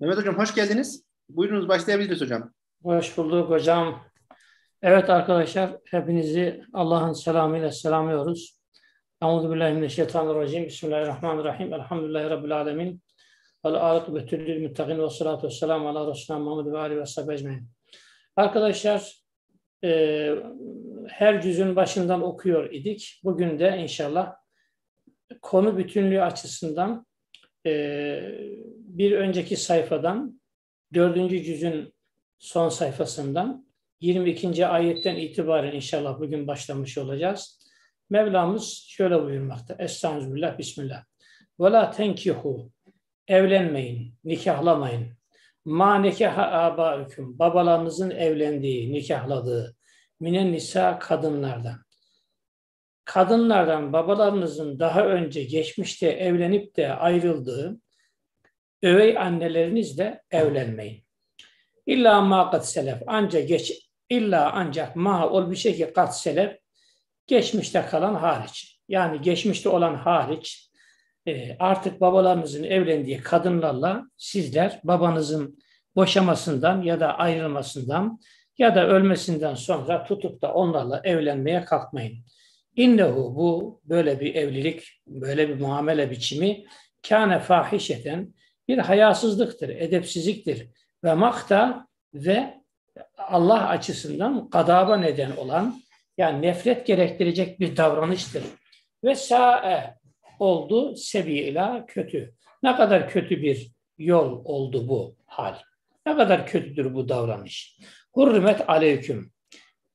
Mehmet Hocam hoş geldiniz. Buyurunuz başlayabiliriz hocam. Hoş bulduk hocam. Evet arkadaşlar hepinizi Allah'ın selamıyla selamlıyoruz. Euzu billahi mineşşeytanirracim. Bismillahirrahmanirrahim. Elhamdülillahi rabbil alamin. Vel âkıbetü lil muttaqin ve salatu vesselam ala Resulina Muhammed ve aleyhi ve ecmaîn. Arkadaşlar e, her cüzün başından okuyor idik. Bugün de inşallah konu bütünlüğü açısından e, bir önceki sayfadan, dördüncü cüzün son sayfasından 22. ayetten itibaren inşallah bugün başlamış olacağız. Mevlamız şöyle buyurmakta. Estağfirullah, Bismillah. Ve la tenkihu. Evlenmeyin, nikahlamayın. Ma nekaha abaüküm. Babalarınızın evlendiği, nikahladığı. Minen nisa kadınlardan. Kadınlardan babalarınızın daha önce geçmişte evlenip de ayrıldığı övey annelerinizle evlenmeyin. İlla ma kat selef. Ancak geç illa ancak ma ol bir şey ki kat selef geçmişte kalan hariç. Yani geçmişte olan hariç e, artık babalarınızın evlendiği kadınlarla sizler babanızın boşamasından ya da ayrılmasından ya da ölmesinden sonra tutup da onlarla evlenmeye kalkmayın. İnnehu bu böyle bir evlilik, böyle bir muamele biçimi kâne fahişeten bir hayasızlıktır, edepsizliktir ve makta ve Allah açısından gadaba neden olan yani nefret gerektirecek bir davranıştır. Ve sa'e oldu sebiila kötü. Ne kadar kötü bir yol oldu bu hal. Ne kadar kötüdür bu davranış. Hurrimet aleyküm.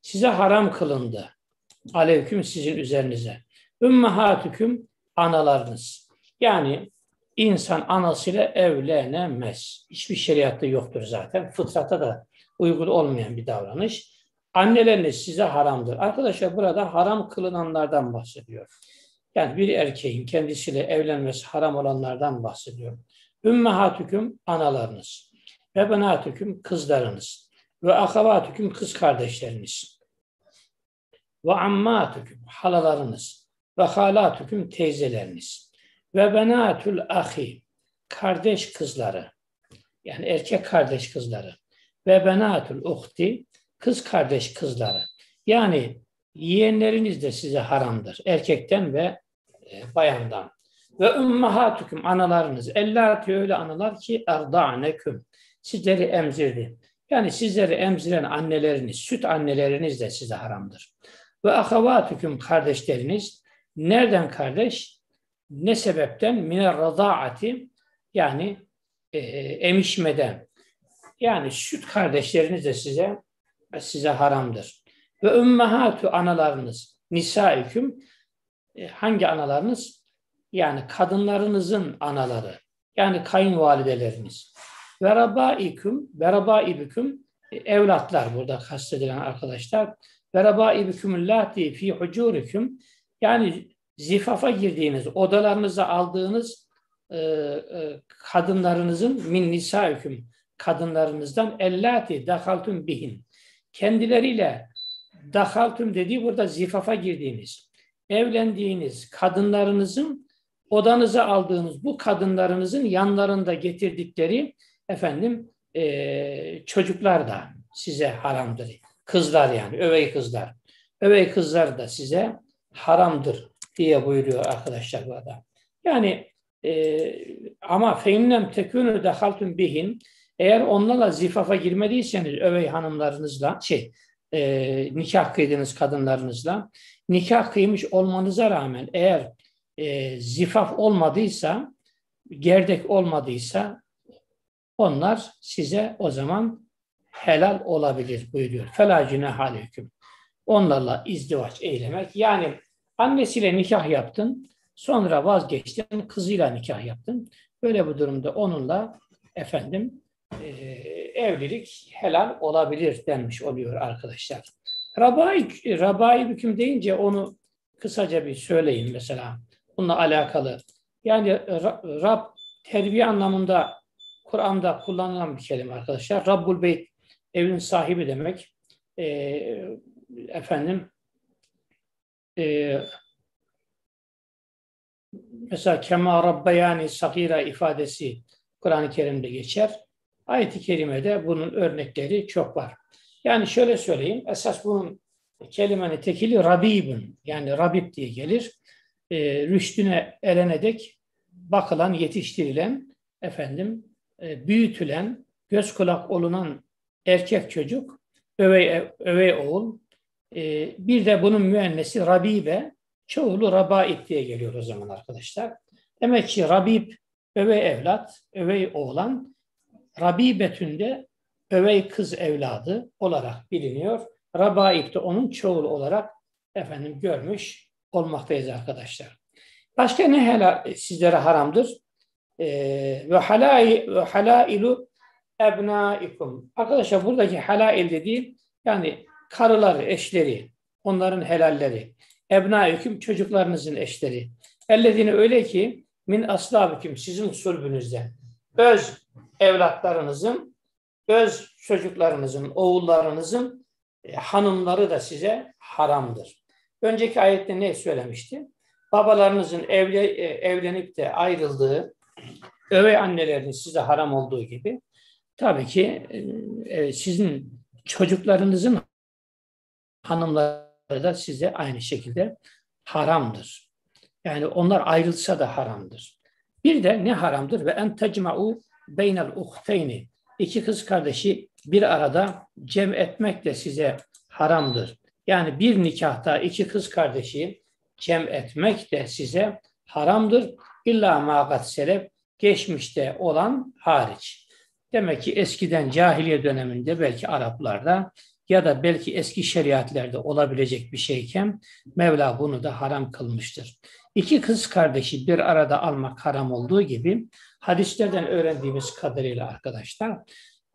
Size haram kılındı. Aleyküm sizin üzerinize. Ümmehatüküm analarınız. Yani insan anasıyla evlenemez. Hiçbir şeriatta yoktur zaten. Fıtrata da uygun olmayan bir davranış. Anneleriniz size haramdır. Arkadaşlar burada haram kılınanlardan bahsediyor. Yani bir erkeğin kendisiyle evlenmesi haram olanlardan bahsediyor. Ümmehatüküm analarınız. Ve benatüküm kızlarınız. Ve akavatüküm kız kardeşleriniz. Ve ammatüküm halalarınız. Ve halatüküm teyzeleriniz ve benatül ahi kardeş kızları yani erkek kardeş kızları. Ve benatül uhti kız kardeş kızları. Yani yeğenleriniz de size haramdır erkekten ve e, bayandan. Ve ümmahatukum analarınız. Ellati öyle analar ki erda'neküm sizleri emzirdi. Yani sizleri emziren anneleriniz süt anneleriniz de size haramdır. Ve ahavatukum kardeşleriniz nereden kardeş ne sebepten? Mine radaati yani e, emişmeden. Yani süt kardeşleriniz de size size haramdır. Ve ümmehatu analarınız nisaiküm e, hangi analarınız? Yani kadınlarınızın anaları. Yani kayınvalideleriniz. Ve rabaiküm ve rabaibüküm e, evlatlar burada kastedilen arkadaşlar. Ve rabaibüküm lati fi hucurikum yani zifafa girdiğiniz, odalarınıza aldığınız e, e, kadınlarınızın min nisaüküm kadınlarınızdan ellati dahaltum bihin kendileriyle dahaltum dediği burada zifafa girdiğiniz, evlendiğiniz kadınlarınızın odanıza aldığınız bu kadınlarınızın yanlarında getirdikleri efendim e, çocuklar da size haramdır. Kızlar yani, övey kızlar. Övey kızlar da size haramdır diye buyuruyor arkadaşlar burada. Yani e, ama feinnem tekünü dehaltun bihin eğer onlarla zifafa girmediyseniz övey hanımlarınızla şey e, nikah kıydığınız kadınlarınızla nikah kıymış olmanıza rağmen eğer e, zifaf olmadıysa gerdek olmadıysa onlar size o zaman helal olabilir buyuruyor. Felacine hal hüküm. Onlarla izdivaç eylemek yani Annesiyle nikah yaptın, sonra vazgeçtin, kızıyla nikah yaptın. Böyle bir durumda onunla efendim e, evlilik helal olabilir denmiş oluyor arkadaşlar. Rabai, Rabai hüküm deyince onu kısaca bir söyleyin mesela. Bununla alakalı. Yani Rab terbiye anlamında Kur'an'da kullanılan bir kelime arkadaşlar. Rabbul Beyt evin sahibi demek. E, efendim e, mesela kema rabbayani sakira ifadesi Kur'an-ı Kerim'de geçer. Ayet-i Kerime'de bunun örnekleri çok var. Yani şöyle söyleyeyim, esas bunun kelimenin tekili rabibun, yani rabib diye gelir. E, rüştüne erenedek bakılan, yetiştirilen, efendim, e, büyütülen, göz kulak olunan erkek çocuk, övey, övey oğul, e, bir de bunun müennesi rabibe, çoğulu rabaib diye geliyor o zaman arkadaşlar. Demek ki rabib, övey evlat, övey oğlan, rabibetünde övey kız evladı olarak biliniyor. Rabaib de onun çoğul olarak efendim görmüş olmaktayız arkadaşlar. Başka ne helal sizlere haramdır? Ee, ve halailu ebnaikum. Arkadaşlar buradaki halail dediği yani karıları, eşleri, onların helalleri. Ebnaikum çocuklarınızın eşleri. Ellezine öyle ki min aslabüküm sizin sulbünüzden. Öz evlatlarınızın, öz çocuklarınızın, oğullarınızın e, hanımları da size haramdır. Önceki ayette ne söylemişti? Babalarınızın evle, e, evlenip de ayrıldığı övey annelerinin size haram olduğu gibi tabii ki e, sizin çocuklarınızın hanımları da size aynı şekilde haramdır. Yani onlar ayrılsa da haramdır. Bir de ne haramdır? Ve en tecma'u beynel uhteyni. İki kız kardeşi bir arada cem etmek de size haramdır. Yani bir nikahta iki kız kardeşi cem etmek de size haramdır. İlla mağat selef geçmişte olan hariç. Demek ki eskiden cahiliye döneminde belki Araplarda ya da belki eski şeriatlerde olabilecek bir şeyken Mevla bunu da haram kılmıştır. İki kız kardeşi bir arada almak haram olduğu gibi hadislerden öğrendiğimiz kadarıyla arkadaşlar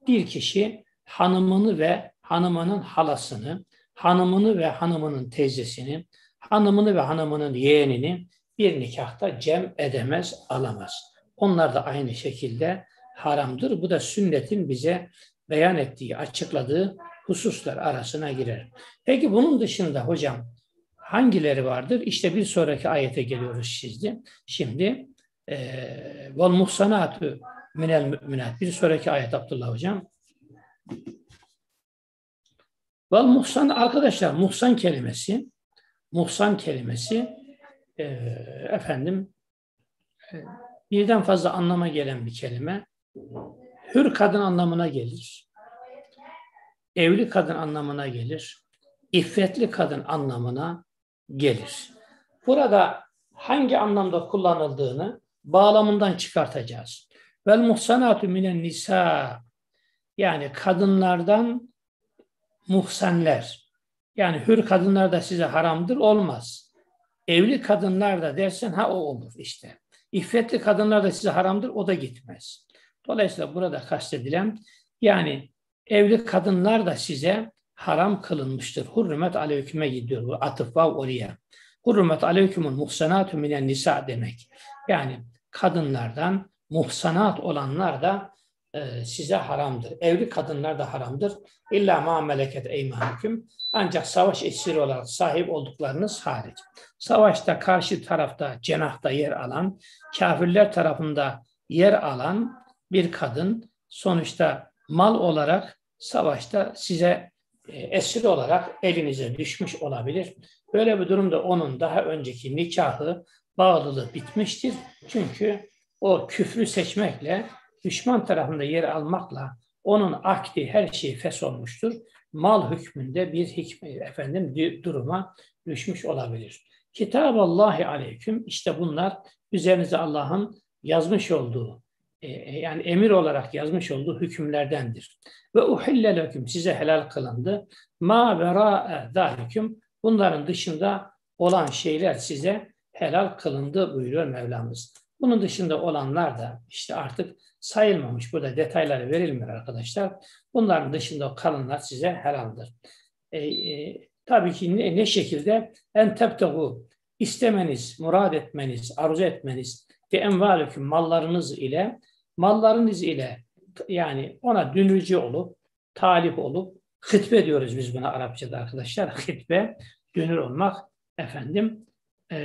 bir kişi hanımını ve hanımının halasını, hanımını ve hanımının teyzesini, hanımını ve hanımının yeğenini bir nikahta cem edemez, alamaz. Onlar da aynı şekilde haramdır. Bu da sünnetin bize beyan ettiği, açıkladığı hususlar arasına girer. Peki bunun dışında hocam hangileri vardır? İşte bir sonraki ayete geliyoruz şimdi. Şimdi vel muhsanatü minel müminat. Bir sonraki ayet Abdullah hocam. Vel muhsan arkadaşlar muhsan kelimesi muhsan kelimesi efendim birden fazla anlama gelen bir kelime. Hür kadın anlamına gelir. Evli kadın anlamına gelir. İffetli kadın anlamına gelir. Burada hangi anlamda kullanıldığını bağlamından çıkartacağız. Vel muhsanatu minen nisa yani kadınlardan muhsenler. Yani hür kadınlar da size haramdır olmaz. Evli kadınlar da dersen ha o olur işte. İffetli kadınlar da size haramdır o da gitmez. Dolayısıyla burada kastedilen yani evli kadınlar da size haram kılınmıştır. Hurrimet aleyküme gidiyor bu atıf var oraya. Hurrimet aleykümün muhsanatü minen nisa demek. Yani kadınlardan muhsanat olanlar da e, size haramdır. Evli kadınlar da haramdır. İlla ma meleket eymanukum. Ancak savaş esiri olarak sahip olduklarınız hariç. Savaşta karşı tarafta cenahta yer alan, kafirler tarafında yer alan bir kadın sonuçta mal olarak savaşta size e, esir olarak elinize düşmüş olabilir. Böyle bir durumda onun daha önceki nikahı, bağlılığı bitmiştir. Çünkü o küfrü seçmekle, düşman tarafında yer almakla onun akdi her şeyi fes olmuştur. Mal hükmünde bir hikme, efendim duruma düşmüş olabilir. Kitab Allahi aleyküm işte bunlar üzerinize Allah'ın yazmış olduğu yani emir olarak yazmış olduğu hükümlerdendir. Ve uhille leküm size helal kılındı. Ma vera zalikum bunların dışında olan şeyler size helal kılındı buyuruyor Mevlamız. Bunun dışında olanlar da işte artık sayılmamış. Burada detayları verilmiyor arkadaşlar. Bunların dışında kalanlar size helaldir. E, e, tabii ki ne, ne şekilde en tebtehu istemeniz, murad etmeniz, arzu etmeniz ve envalüküm mallarınız ile mallarınız ile yani ona dünürcü olup, talip olup, hıtbe diyoruz biz buna Arapçada arkadaşlar. Hıtbe, dünür olmak efendim e,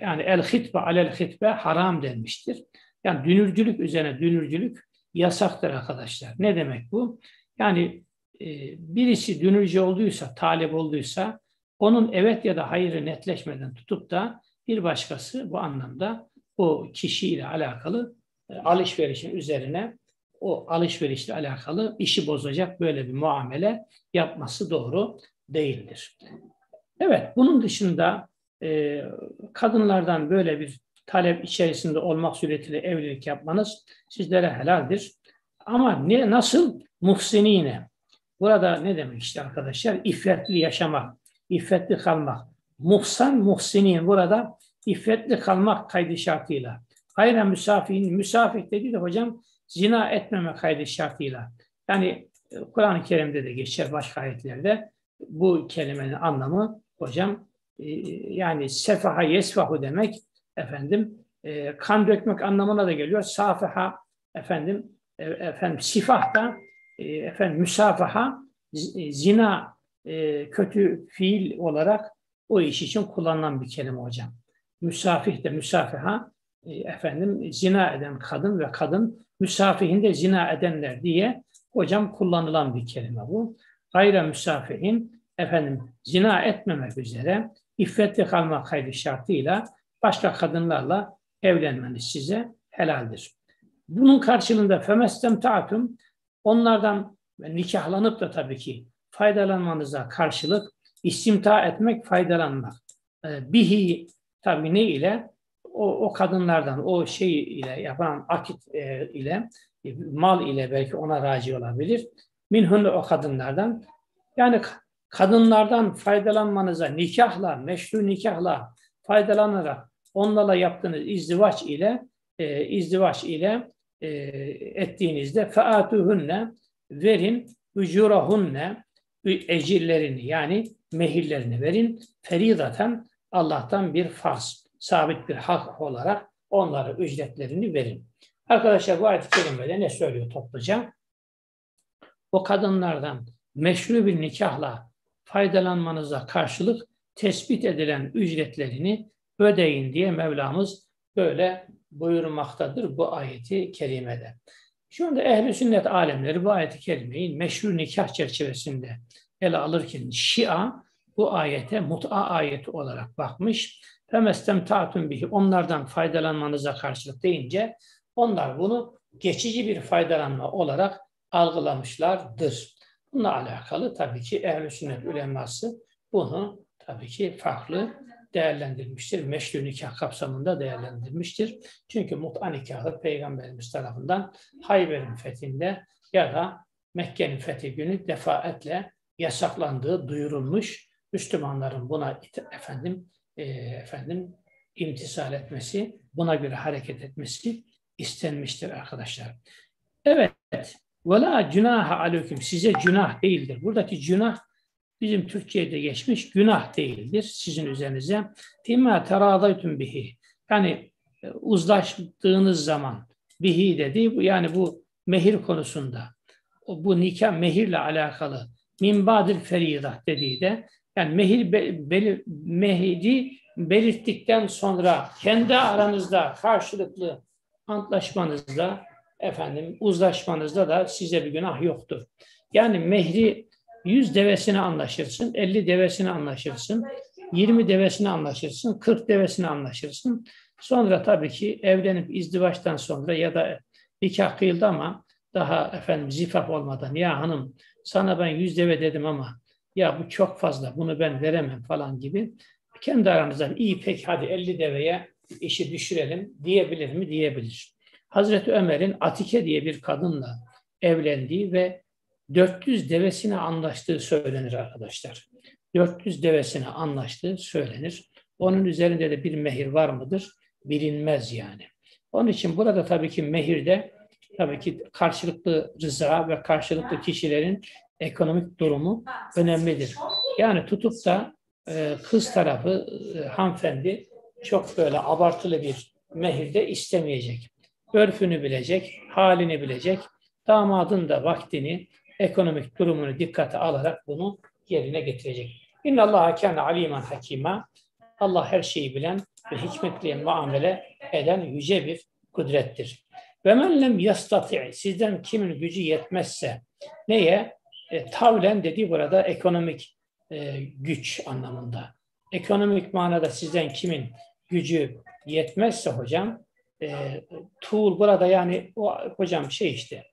yani el hitbe alel hitbe haram denmiştir. Yani dünürcülük üzerine dünürcülük yasaktır arkadaşlar. Ne demek bu? Yani e, birisi dünürcü olduysa, talep olduysa onun evet ya da hayırı netleşmeden tutup da bir başkası bu anlamda o kişiyle alakalı e, alışverişin üzerine o alışverişle alakalı işi bozacak böyle bir muamele yapması doğru değildir. Evet, bunun dışında e, kadınlardan böyle bir talep içerisinde olmak suretiyle evlilik yapmanız sizlere helaldir. Ama ne nasıl muhsinine? Burada ne demek işte arkadaşlar? İffetli yaşamak, iffetli kalmak. Muhsan, muhsinin burada iffetli kalmak kaydı şartıyla. Hayra müsafihin, müsafih dedi de hocam zina etmeme kaydı şartıyla. Yani e, Kur'an-ı Kerim'de de geçer başka ayetlerde bu kelimenin anlamı hocam e, yani sefaha yesfahu demek efendim e, kan dökmek anlamına da geliyor. Safaha efendim efendim sifah da efendim müsafaha zina kötü fiil olarak o iş için kullanılan bir kelime hocam. Müsafih de müsafaha efendim zina eden kadın ve kadın müsafihinde zina edenler diye hocam kullanılan bir kelime bu. Gayra müsafihin efendim zina etmemek üzere iffetli kalmak kaydı şartıyla başka kadınlarla evlenmeniz size helaldir. Bunun karşılığında femestem taatum onlardan nikahlanıp da tabii ki faydalanmanıza karşılık istimta etmek, faydalanmak. Ee, bihi tabii ne ile? o, o kadınlardan o şey ile yapan akit e, ile e, mal ile belki ona raci olabilir. Minhunne o kadınlardan. Yani kadınlardan faydalanmanıza nikahla, meşru nikahla faydalanarak onlarla yaptığınız izdivaç ile e, izdivaç ile e, ettiğinizde faatuhunne verin ücurahunne ecirlerini yani mehirlerini verin feridaten Allah'tan bir farz sabit bir hak olarak onlara ücretlerini verin. Arkadaşlar bu ayet-i kerimede ne söylüyor topluca? O kadınlardan meşru bir nikahla faydalanmanıza karşılık tespit edilen ücretlerini ödeyin diye Mevlamız böyle buyurmaktadır bu ayeti kerimede. Şu anda ehli sünnet alemleri bu ayeti kerimeyi meşru nikah çerçevesinde ele alırken Şia bu ayete mut'a ayeti olarak bakmış Femestem ta'tun bihi onlardan faydalanmanıza karşılık deyince onlar bunu geçici bir faydalanma olarak algılamışlardır. Bununla alakalı tabii ki ehl sünnet uleması bunu tabii ki farklı değerlendirmiştir. Meşru nikah kapsamında değerlendirmiştir. Çünkü mut'a nikahı Peygamberimiz tarafından Hayber'in fethinde ya da Mekke'nin fethi günü defaatle yasaklandığı duyurulmuş. Müslümanların buna efendim e, efendim imtisal etmesi, buna göre hareket etmesi istenmiştir arkadaşlar. Evet. Ve la günaha aleyküm. Size günah değildir. Buradaki günah bizim Türkçe'de geçmiş günah değildir sizin üzerinize. Fima teradaytum bihi. Yani e, uzlaştığınız zaman bihi dedi. Yani bu mehir konusunda bu nikah mehirle alakalı min badil feridah dediği de yani mehir belir, mehiri belirttikten sonra kendi aranızda karşılıklı antlaşmanızda efendim uzlaşmanızda da size bir günah yoktur. Yani mehri 100 devesine anlaşırsın, 50 devesine anlaşırsın, 20 devesine anlaşırsın, 40 devesine anlaşırsın. Sonra tabii ki evlenip izdivaçtan sonra ya da nikah kıyıldı ama daha efendim zifaf olmadan ya hanım sana ben yüz deve dedim ama ya bu çok fazla bunu ben veremem falan gibi kendi aranızdan iyi pek hadi 50 deveye işi düşürelim diyebilir mi? Diyebilir. Hazreti Ömer'in Atike diye bir kadınla evlendiği ve 400 devesine anlaştığı söylenir arkadaşlar. 400 devesine anlaştığı söylenir. Onun üzerinde de bir mehir var mıdır? Bilinmez yani. Onun için burada tabii ki mehirde tabii ki karşılıklı rıza ve karşılıklı kişilerin ekonomik durumu önemlidir. Yani tutup da e, kız tarafı e, hanımefendi çok böyle abartılı bir mehirde istemeyecek. Örfünü bilecek, halini bilecek. Damadın da vaktini, ekonomik durumunu dikkate alarak bunu yerine getirecek. İnna Allah kâne alimen hakima. Allah her şeyi bilen ve hikmetli muamele eden yüce bir kudrettir. Ve men lem yastati sizden kimin gücü yetmezse neye? E, tavlen dediği burada ekonomik e, güç anlamında. Ekonomik manada sizden kimin gücü yetmezse hocam e, tuğul burada yani o hocam şey işte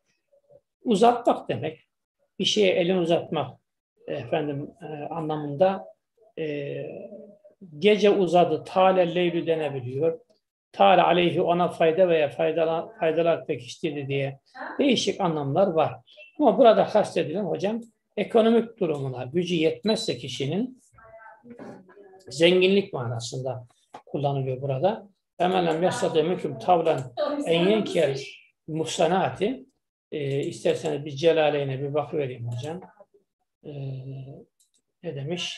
uzatmak demek. Bir şeye elini uzatmak efendim e, anlamında e, gece uzadı tale leylü denebiliyor. Tale aleyhi ona fayda veya faydalar, faydalar pekiştirdi diye değişik anlamlar var. Ama burada kastedilen hocam ekonomik durumuna gücü yetmezse kişinin zenginlik manasında kullanılıyor burada. Emelem yasadı müküm tavlan en yenkel muhsanati e, isterseniz bir celaleyne bir bakıvereyim hocam. E, ne demiş?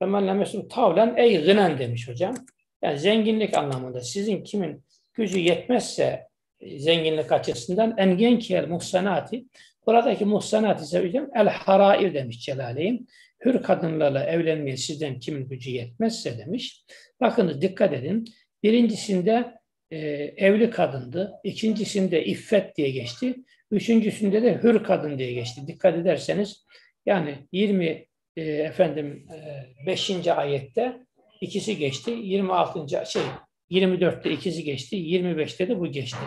Emelem yasadı tavlan ey gınen demiş hocam. Yani zenginlik anlamında sizin kimin gücü yetmezse e, zenginlik açısından en yenkel muhsanati buradaki muhsanat ise hocam el harair demiş Celaleyn. Hür kadınlarla evlenmeye sizden kimin gücü yetmezse demiş. Bakınız dikkat edin. Birincisinde e, evli kadındı. İkincisinde iffet diye geçti. Üçüncüsünde de hür kadın diye geçti. Dikkat ederseniz yani 20 e, efendim e, 5. ayette ikisi geçti. 26. şey 24'te ikisi geçti. 25'te de bu geçti.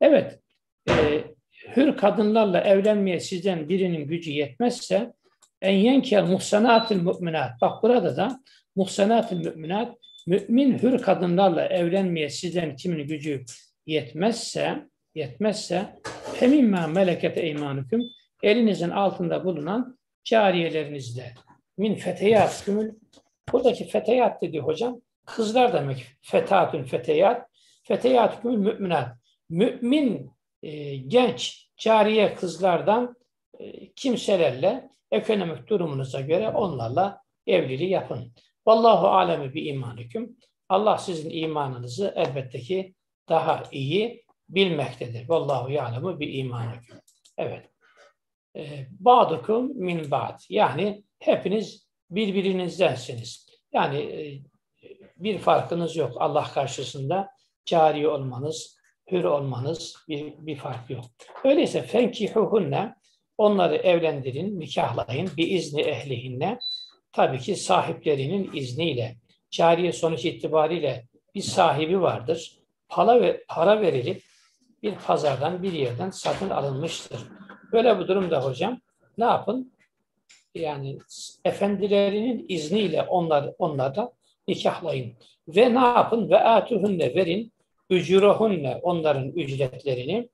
Evet. E, hür kadınlarla evlenmeye sizden birinin gücü yetmezse en yenkel muhsanatil müminat. Bak burada da muhsanatil müminat mümin hür kadınlarla evlenmeye sizden kimin gücü yetmezse yetmezse femimma meleket eymanukum elinizin altında bulunan cariyelerinizde. Min feteyat kümül. Buradaki feteyat dedi hocam kızlar demek. Fetatün feteyat feteyat kümül müminat. Mümin e, genç cariye kızlardan e, kimselerle ekonomik durumunuza göre onlarla evliliği yapın. Vallahu alemi bi imanüküm. Allah sizin imanınızı elbette ki daha iyi bilmektedir. Vallahu ya'lemu bi imanüküm. Evet. E, ba'dukum min ba'd. Yani hepiniz birbirinizdensiniz. Yani e, bir farkınız yok Allah karşısında. Cari olmanız, hür olmanız bir, bir fark yok. Öyleyse fenkihuhunne onları evlendirin, nikahlayın bir izni ehlihinne tabii ki sahiplerinin izniyle, cariye sonuç itibariyle bir sahibi vardır. Para, ve, para verilip bir pazardan bir yerden satın alınmıştır. Böyle bu durumda hocam ne yapın? Yani efendilerinin izniyle onlar onlarda nikahlayın. Ve ne yapın? Ve atuhunne verin ücurahunne onların ücretlerini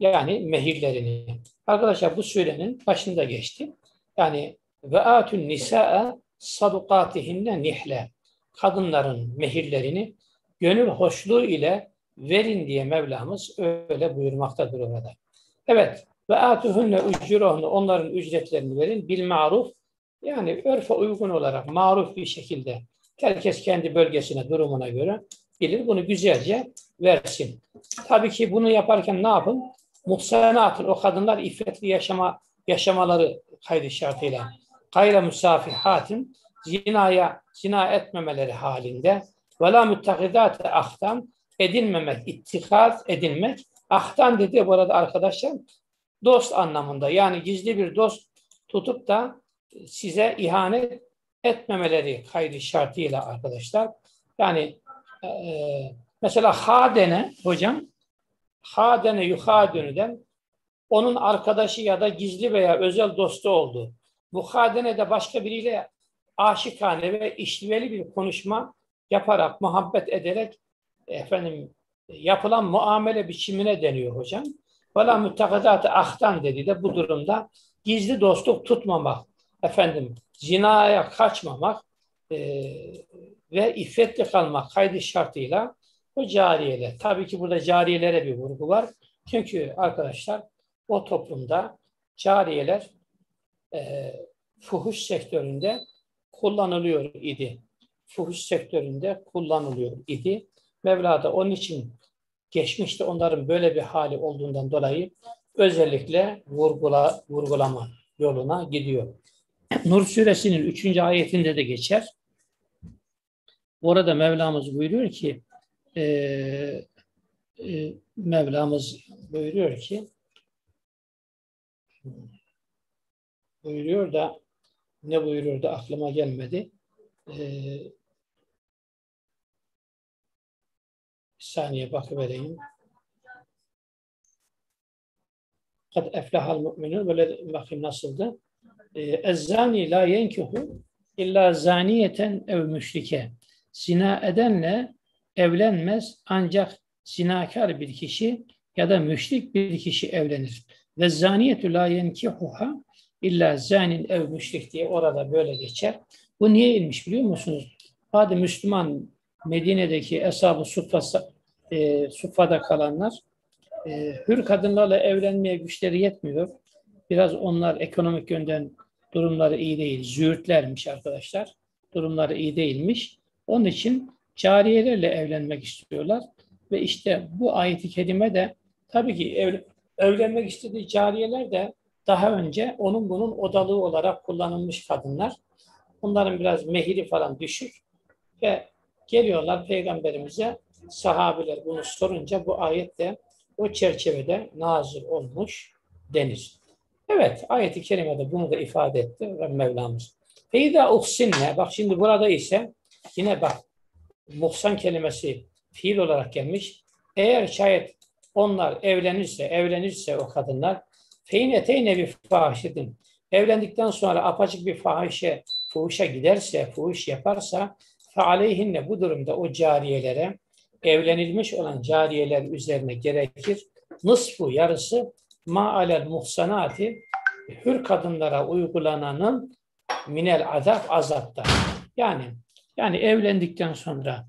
yani mehirlerini. Arkadaşlar bu sürenin başında geçti. Yani ve atun nisaa sadukatihinne nihle. Kadınların mehirlerini gönül hoşluğu ile verin diye Mevlamız öyle buyurmaktadır orada. Evet. Ve atuhunne ücurahunne onların ücretlerini verin. Bil maruf yani örfe uygun olarak maruf bir şekilde herkes kendi bölgesine, durumuna göre bilir. Bunu güzelce versin. Tabii ki bunu yaparken ne yapın? Muhsenatın o kadınlar iffetli yaşama yaşamaları kaydı şartıyla gayre müsafihatin zinaya zina etmemeleri halinde ve la müttakidate ahtan edinmemek, ittikaz edinmek. Ahtan dedi burada arkadaşlar dost anlamında. Yani gizli bir dost tutup da size ihanet etmemeleri kaydı şartıyla arkadaşlar. Yani e, mesela hadene hocam hadene yuhadünüden onun arkadaşı ya da gizli veya özel dostu oldu muhadenede başka biriyle aşikane ve işveli bir konuşma yaparak, muhabbet ederek efendim yapılan muamele biçimine deniyor hocam. Vela müttekidat ahtan dedi de bu durumda gizli dostluk tutmamak, efendim zinaya kaçmamak e, ve iffetli kalmak kaydı şartıyla o cariyeler. Tabii ki burada cariyelere bir vurgu var. Çünkü arkadaşlar o toplumda cariyeler e, fuhuş sektöründe kullanılıyor idi. Fuhuş sektöründe kullanılıyor idi. Mevla da onun için geçmişte onların böyle bir hali olduğundan dolayı özellikle vurgula, vurgulama yoluna gidiyor. Nur suresinin 3. ayetinde de geçer. Orada Mevlamız buyuruyor ki e, e, Mevlamız buyuruyor ki buyuruyor da ne buyuruyor da aklıma gelmedi. Ee, bir saniye bakıvereyim. Kad eflahal mu'minun böyle bakayım nasıldı? Ee, Ezzani la yenkihu illa zaniyeten ev müşrike. Zina edenle evlenmez ancak zinakar bir kişi ya da müşrik bir kişi evlenir. Ve zaniyetü la yenkihuha illa zanin ev müşrik diye orada böyle geçer. Bu niye inmiş biliyor musunuz? Hadi Müslüman Medine'deki Eshab-ı e, Suffa'da kalanlar e, hür kadınlarla evlenmeye güçleri yetmiyor. Biraz onlar ekonomik yönden durumları iyi değil. Züğürtlermiş arkadaşlar. Durumları iyi değilmiş. Onun için cariyelerle evlenmek istiyorlar. Ve işte bu ayet-i kerime de tabii ki ev, evlenmek istediği cariyeler de daha önce onun bunun odalığı olarak kullanılmış kadınlar. Onların biraz mehiri falan düşük ve geliyorlar peygamberimize sahabiler bunu sorunca bu ayet de o çerçevede nazil olmuş denir. Evet ayeti kerimede bunu da ifade etti Mevlamız. Feyda uhsinne bak şimdi burada ise yine bak muhsan kelimesi fiil olarak gelmiş. Eğer şayet onlar evlenirse, evlenirse o kadınlar feyne teyne bir fahişedin. Evlendikten sonra apaçık bir fahişe, fuhuşa giderse, fuhuş yaparsa fe aleyhinne bu durumda o cariyelere evlenilmiş olan cariyeler üzerine gerekir. Nısfu yarısı ma alel muhsanati hür kadınlara uygulananın minel azap azapta. Yani yani evlendikten sonra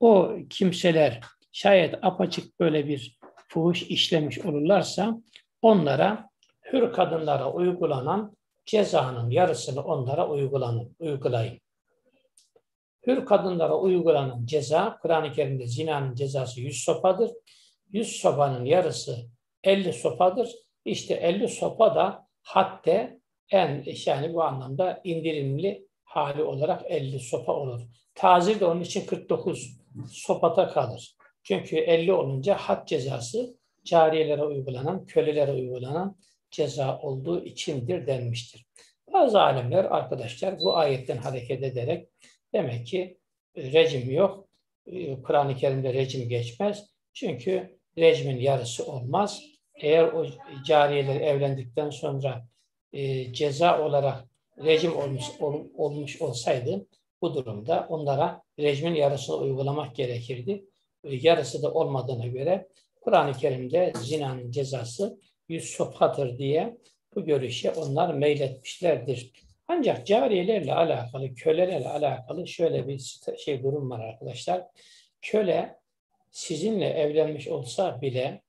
o kimseler şayet apaçık böyle bir fuhuş işlemiş olurlarsa onlara hür kadınlara uygulanan cezanın yarısını onlara uygulanın, uygulayın. Hür kadınlara uygulanan ceza, Kur'an-ı Kerim'de zinanın cezası 100 sopadır. 100 sopanın yarısı 50 sopadır. İşte 50 sopa da hatta en yani bu anlamda indirimli hali olarak 50 sopa olur. Tazir de onun için 49 sopata kalır. Çünkü 50 olunca had cezası cariyelere uygulanan, kölelere uygulanan ceza olduğu içindir denmiştir. Bazı alimler arkadaşlar bu ayetten hareket ederek demek ki rejim yok. E, Kur'an-ı Kerim'de rejim geçmez. Çünkü rejimin yarısı olmaz. Eğer o cariyeler evlendikten sonra e, ceza olarak rejim olmuş, ol, olmuş olsaydı bu durumda onlara rejimin yarısını uygulamak gerekirdi. Yarısı da olmadığına göre Kur'an-ı Kerim'de zinanın cezası yüz sopadır diye bu görüşe onlar meyletmişlerdir. Ancak cariyelerle alakalı, kölelerle alakalı şöyle bir şey durum var arkadaşlar. Köle sizinle evlenmiş olsa bile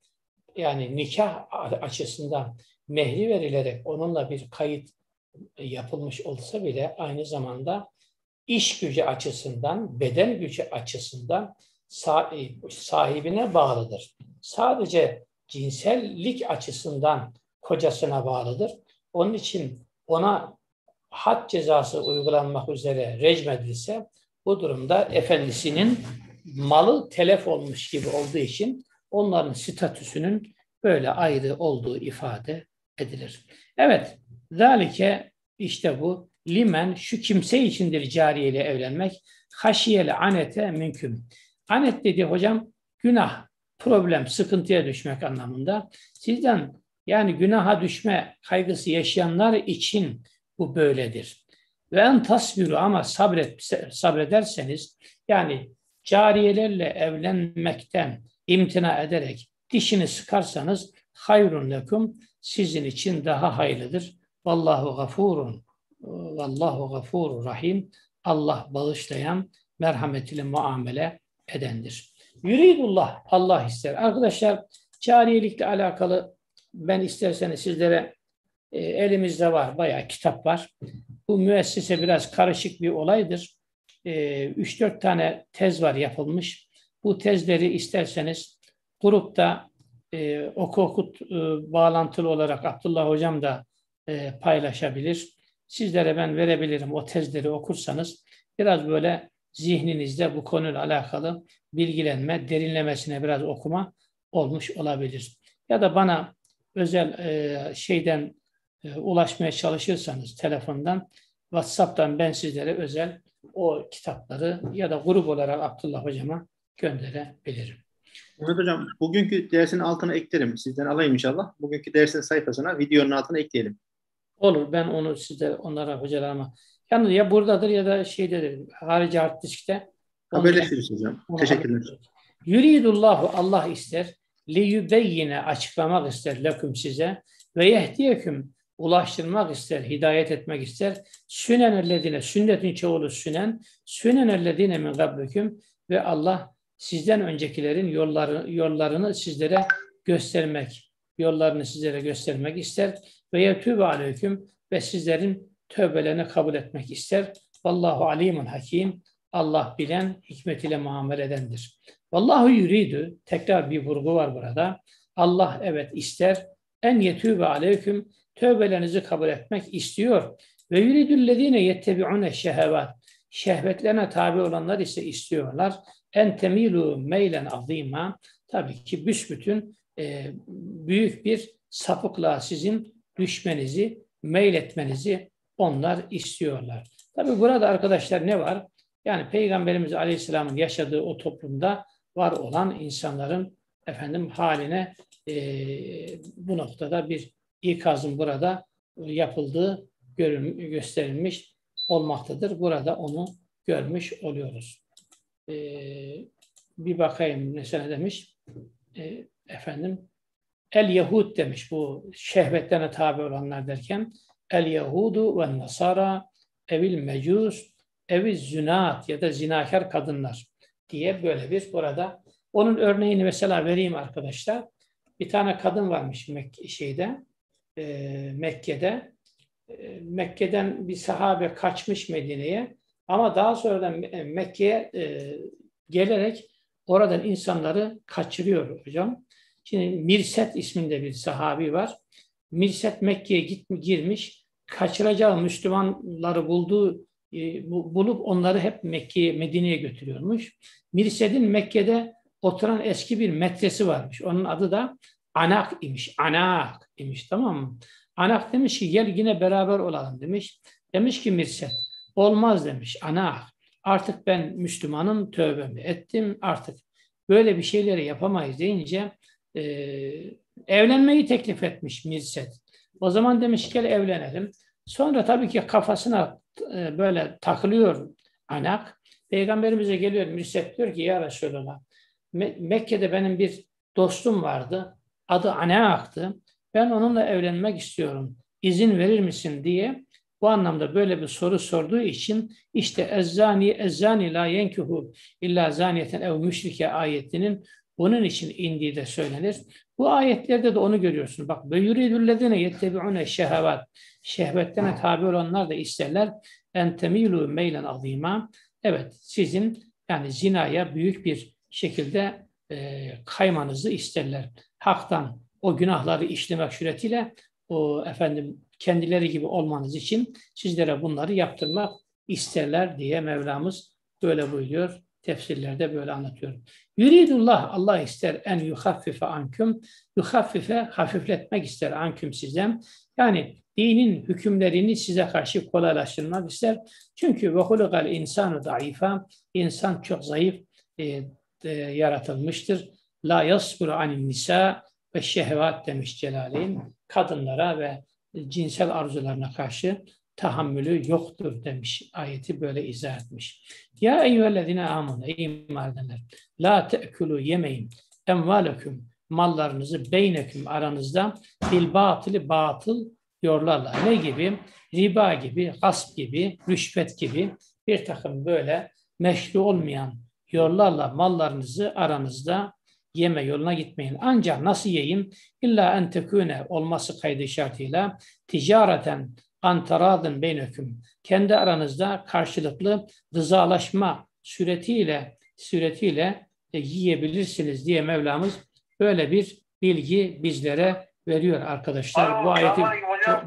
yani nikah açısından mehri verilerek onunla bir kayıt yapılmış olsa bile aynı zamanda iş gücü açısından, beden gücü açısından sahibine bağlıdır. Sadece cinsellik açısından kocasına bağlıdır. Onun için ona had cezası uygulanmak üzere rejim edilse bu durumda efendisinin malı telef olmuş gibi olduğu için onların statüsünün böyle ayrı olduğu ifade edilir. Evet, zalike işte bu limen şu kimse içindir cariyeyle evlenmek. Haşiyeli anete mümkün. Anet dedi hocam günah, problem, sıkıntıya düşmek anlamında. Sizden yani günaha düşme kaygısı yaşayanlar için bu böyledir. Ve en tasviru ama sabret, sabrederseniz yani cariyelerle evlenmekten imtina ederek dişini sıkarsanız hayrun lekum sizin için daha hayırlıdır. Vallahu gafurun vallahu gafurur rahim. Allah bağışlayan, merhametli muamele edendir. Yüridullah, Allah ister. Arkadaşlar cariyelikle alakalı ben isterseniz sizlere e, elimizde var, bayağı kitap var. Bu müessese biraz karışık bir olaydır. E, 3-4 tane tez var yapılmış. Bu tezleri isterseniz grupta e, oku okut e, bağlantılı olarak Abdullah Hocam da e, paylaşabilir. Sizlere ben verebilirim o tezleri okursanız. Biraz böyle zihninizde bu konuyla alakalı bilgilenme, derinlemesine biraz okuma olmuş olabilir. Ya da bana özel e, şeyden e, ulaşmaya çalışırsanız telefondan, WhatsApp'tan ben sizlere özel o kitapları ya da grup olarak Abdullah Hocam'a gönderebilirim. Mehmet Hocam, bugünkü dersin altına eklerim. Sizden alayım inşallah. Bugünkü dersin sayfasına videonun altına ekleyelim. Olur. Ben onu size onlara hocalarıma yalnız ya buradadır ya da şeydedir. Harici hard diskte. Haberleşiriz hocam. Teşekkürler. Yuridullahu Allah ister. Li yübeyyine açıklamak ister leküm size ve yehdiyeküm ulaştırmak ister, hidayet etmek ister. Sünen ellezine, sünnetin çoğulu sünen, sünen ellezine min gablüküm ve Allah sizden öncekilerin yolları, yollarını sizlere göstermek, yollarını sizlere göstermek ister. Ve yetûbe aleyküm ve sizlerin tövbelerini kabul etmek ister. Vallahu alimun hakim. Allah bilen, hikmet ile muamele edendir. Vallahu yuridu, tekrar bir vurgu var burada. Allah evet ister. En yetûbe aleyküm, tövbelerinizi kabul etmek istiyor. Ve yuridüllezine yettebi'une şehevat. Şehvetlerine tabi olanlar ise istiyorlar. En temilu meylen azima. Tabii ki büsbütün e, büyük bir sapıklığa sizin düşmenizi, meyletmenizi onlar istiyorlar. Tabii burada arkadaşlar ne var? Yani Peygamberimiz Aleyhisselam'ın yaşadığı o toplumda var olan insanların efendim haline e, bu noktada bir ikazın burada yapıldığı görün, gösterilmiş olmaktadır. Burada onu görmüş oluyoruz. E, bir bakayım mesela demiş e, efendim El Yahud demiş bu şehvetlerine tabi olanlar derken El Yahudu ve Nasara evil mecus evi zünat ya da zinakar kadınlar diye böyle bir burada. Onun örneğini mesela vereyim arkadaşlar. Bir tane kadın varmış Mek şeyde e, Mekke'de. E, Mekke'den bir sahabe kaçmış Medine'ye ama daha sonradan Mekke'ye e, gelerek oradan insanları kaçırıyor hocam. Şimdi Mirset isminde bir sahabi var. Mirset Mekke'ye girmiş. Kaçıracağı Müslümanları bulduğu e, bulup onları hep Mekke'ye, Medine'ye götürüyormuş. Mirset'in Mekke'de oturan eski bir metresi varmış. Onun adı da Anak imiş. Anak imiş tamam mı? Anak demiş ki gel yine beraber olalım demiş. Demiş ki Mirset olmaz demiş. Anak artık ben Müslümanım tövbemi ettim artık böyle bir şeyleri yapamayız deyince e, evlenmeyi teklif etmiş Mirset. O zaman demiş gel evlenelim. Sonra tabii ki kafasına e, böyle takılıyor anak. Peygamberimize geliyor Mirset diyor ki ya Resulallah Mekke'de benim bir dostum vardı. Adı Anak'tı. Ben onunla evlenmek istiyorum. İzin verir misin diye bu anlamda böyle bir soru sorduğu için işte ezzani ezzani la yenkuhu illa zaniyeten ev müşrike ayetinin bunun için indiği de söylenir. Bu ayetlerde de onu görüyorsun. Bak ve yuridüllezine yettebi'une şehevat. Şehvetlerine tabi olanlar da isterler. En temilu meylen azima. Evet sizin yani zinaya büyük bir şekilde e, kaymanızı isterler. Haktan o günahları işlemek suretiyle o efendim kendileri gibi olmanız için sizlere bunları yaptırmak isterler diye Mevlamız böyle buyuruyor. Tefsirlerde böyle anlatıyor. Yuridullah Allah ister en yuhaffife anküm. Yuhaffife hafifletmek ister anküm sizden. Yani dinin hükümlerini size karşı kolaylaştırmak ister. Çünkü ve hulugal insanu daifa. insan çok zayıf e, e, yaratılmıştır. La yasburu anin nisa ve şehvat demiş Celaleyn. Kadınlara ve cinsel arzularına karşı tahammülü yoktur demiş. Ayeti böyle izah etmiş. Ya eyyühellezine amun ey iman. La te'kulu yemeyin. Emvaleküm mallarınızı beyneküm aranızda bil batılı batıl yorlarla. Ne gibi? Riba gibi, gasp gibi, rüşvet gibi bir takım böyle meşru olmayan yollarla mallarınızı aranızda yeme yoluna gitmeyin. Ancak nasıl yiyeyim? İlla en tekune olması kaydı şartıyla ticareten antaradın beyneküm. Kendi aranızda karşılıklı rızalaşma suretiyle suretiyle e, yiyebilirsiniz diye Mevlamız böyle bir bilgi bizlere veriyor arkadaşlar. Bu ayeti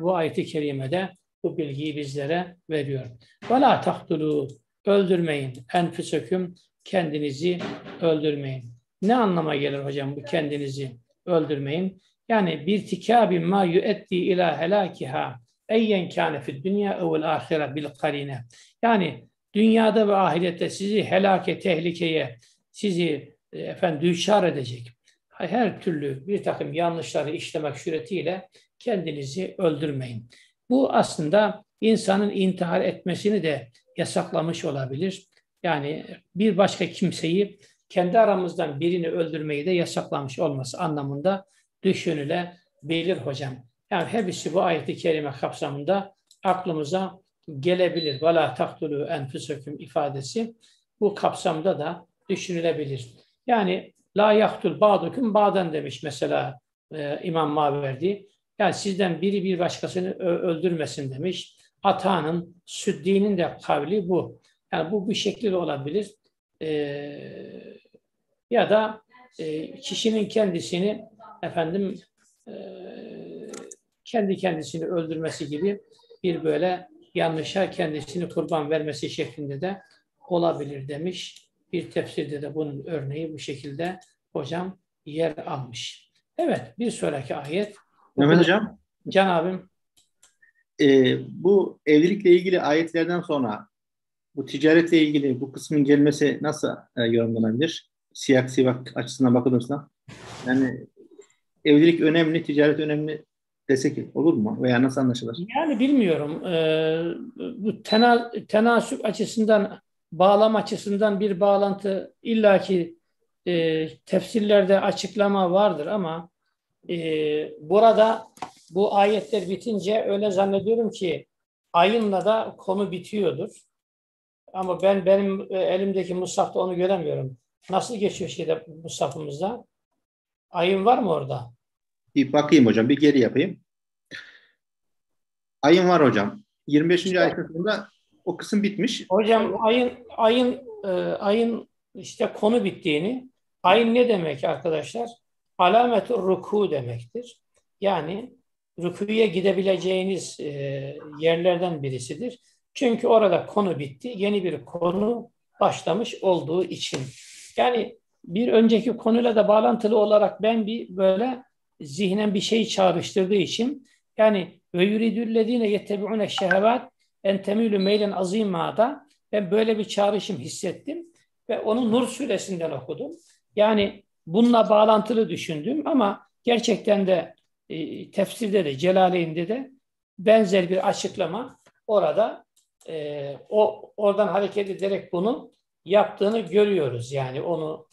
bu ayeti kerimede bu bilgiyi bizlere veriyor. Ve la tahtulu öldürmeyin enfüsüküm kendinizi öldürmeyin. Ne anlama gelir hocam bu kendinizi öldürmeyin? Yani bir tikabi ma yuetti ila helakiha eyyen kâne fid dünya evvel ahire bil karine. Yani dünyada ve ahirette sizi helake, tehlikeye, sizi e, efendim düşar edecek her türlü bir takım yanlışları işlemek suretiyle kendinizi öldürmeyin. Bu aslında insanın intihar etmesini de yasaklamış olabilir. Yani bir başka kimseyi kendi aramızdan birini öldürmeyi de yasaklamış olması anlamında düşünülebilir hocam. Yani hepsi bu ayeti kerime kapsamında aklımıza gelebilir. Vela taktulu enfüsüküm ifadesi bu kapsamda da düşünülebilir. Yani la yaktul ba'dukum ba'den demiş mesela e, İmam Maverdi. Yani sizden biri bir başkasını öldürmesin demiş. Ata'nın, Süddi'nin de kavli bu. Yani bu bir şekilde olabilir. E, ya da e, kişinin kendisini efendim e, kendi kendisini öldürmesi gibi bir böyle yanlışa kendisini kurban vermesi şeklinde de olabilir demiş. Bir tefsirde de bunun örneği bu şekilde hocam yer almış. Evet bir sonraki ayet. Mehmet Hocam. Can abim. E, bu evlilikle ilgili ayetlerden sonra bu ticaretle ilgili bu kısmın gelmesi nasıl e, yorumlanabilir? Siyak sivak açısından bakılırsa. Yani evlilik önemli, ticaret önemli desek olur mu? Veya nasıl anlaşılır? Yani bilmiyorum. Ee, bu tena, tenasüp açısından, bağlam açısından bir bağlantı illaki e, tefsirlerde açıklama vardır ama e, burada bu ayetler bitince öyle zannediyorum ki ayınla da konu bitiyordur. Ama ben benim e, elimdeki mushafta onu göremiyorum. Nasıl geçiyor şeyde mushafımızda? Ayın var mı orada? Bir bakayım hocam, bir geri yapayım. Ayın var hocam. 25. İşte, ayetin sonunda o kısım bitmiş. Hocam ayın ayın e, ayın işte konu bittiğini, ayın ne demek arkadaşlar? Alametur ruku demektir. Yani rükuya gidebileceğiniz e, yerlerden birisidir. Çünkü orada konu bitti. Yeni bir konu başlamış olduğu için. Yani bir önceki konuyla da bağlantılı olarak ben bir böyle zihnen bir şey çağrıştırdığı için yani ve yuridüllezine yettebi'une şehevat en temülü meylen azimada ben böyle bir çağrışım hissettim ve onu Nur suresinden okudum. Yani bununla bağlantılı düşündüm ama gerçekten de e, tefsirde de Celaleyn'de de benzer bir açıklama orada e, o oradan hareket ederek bunu yaptığını görüyoruz. Yani onu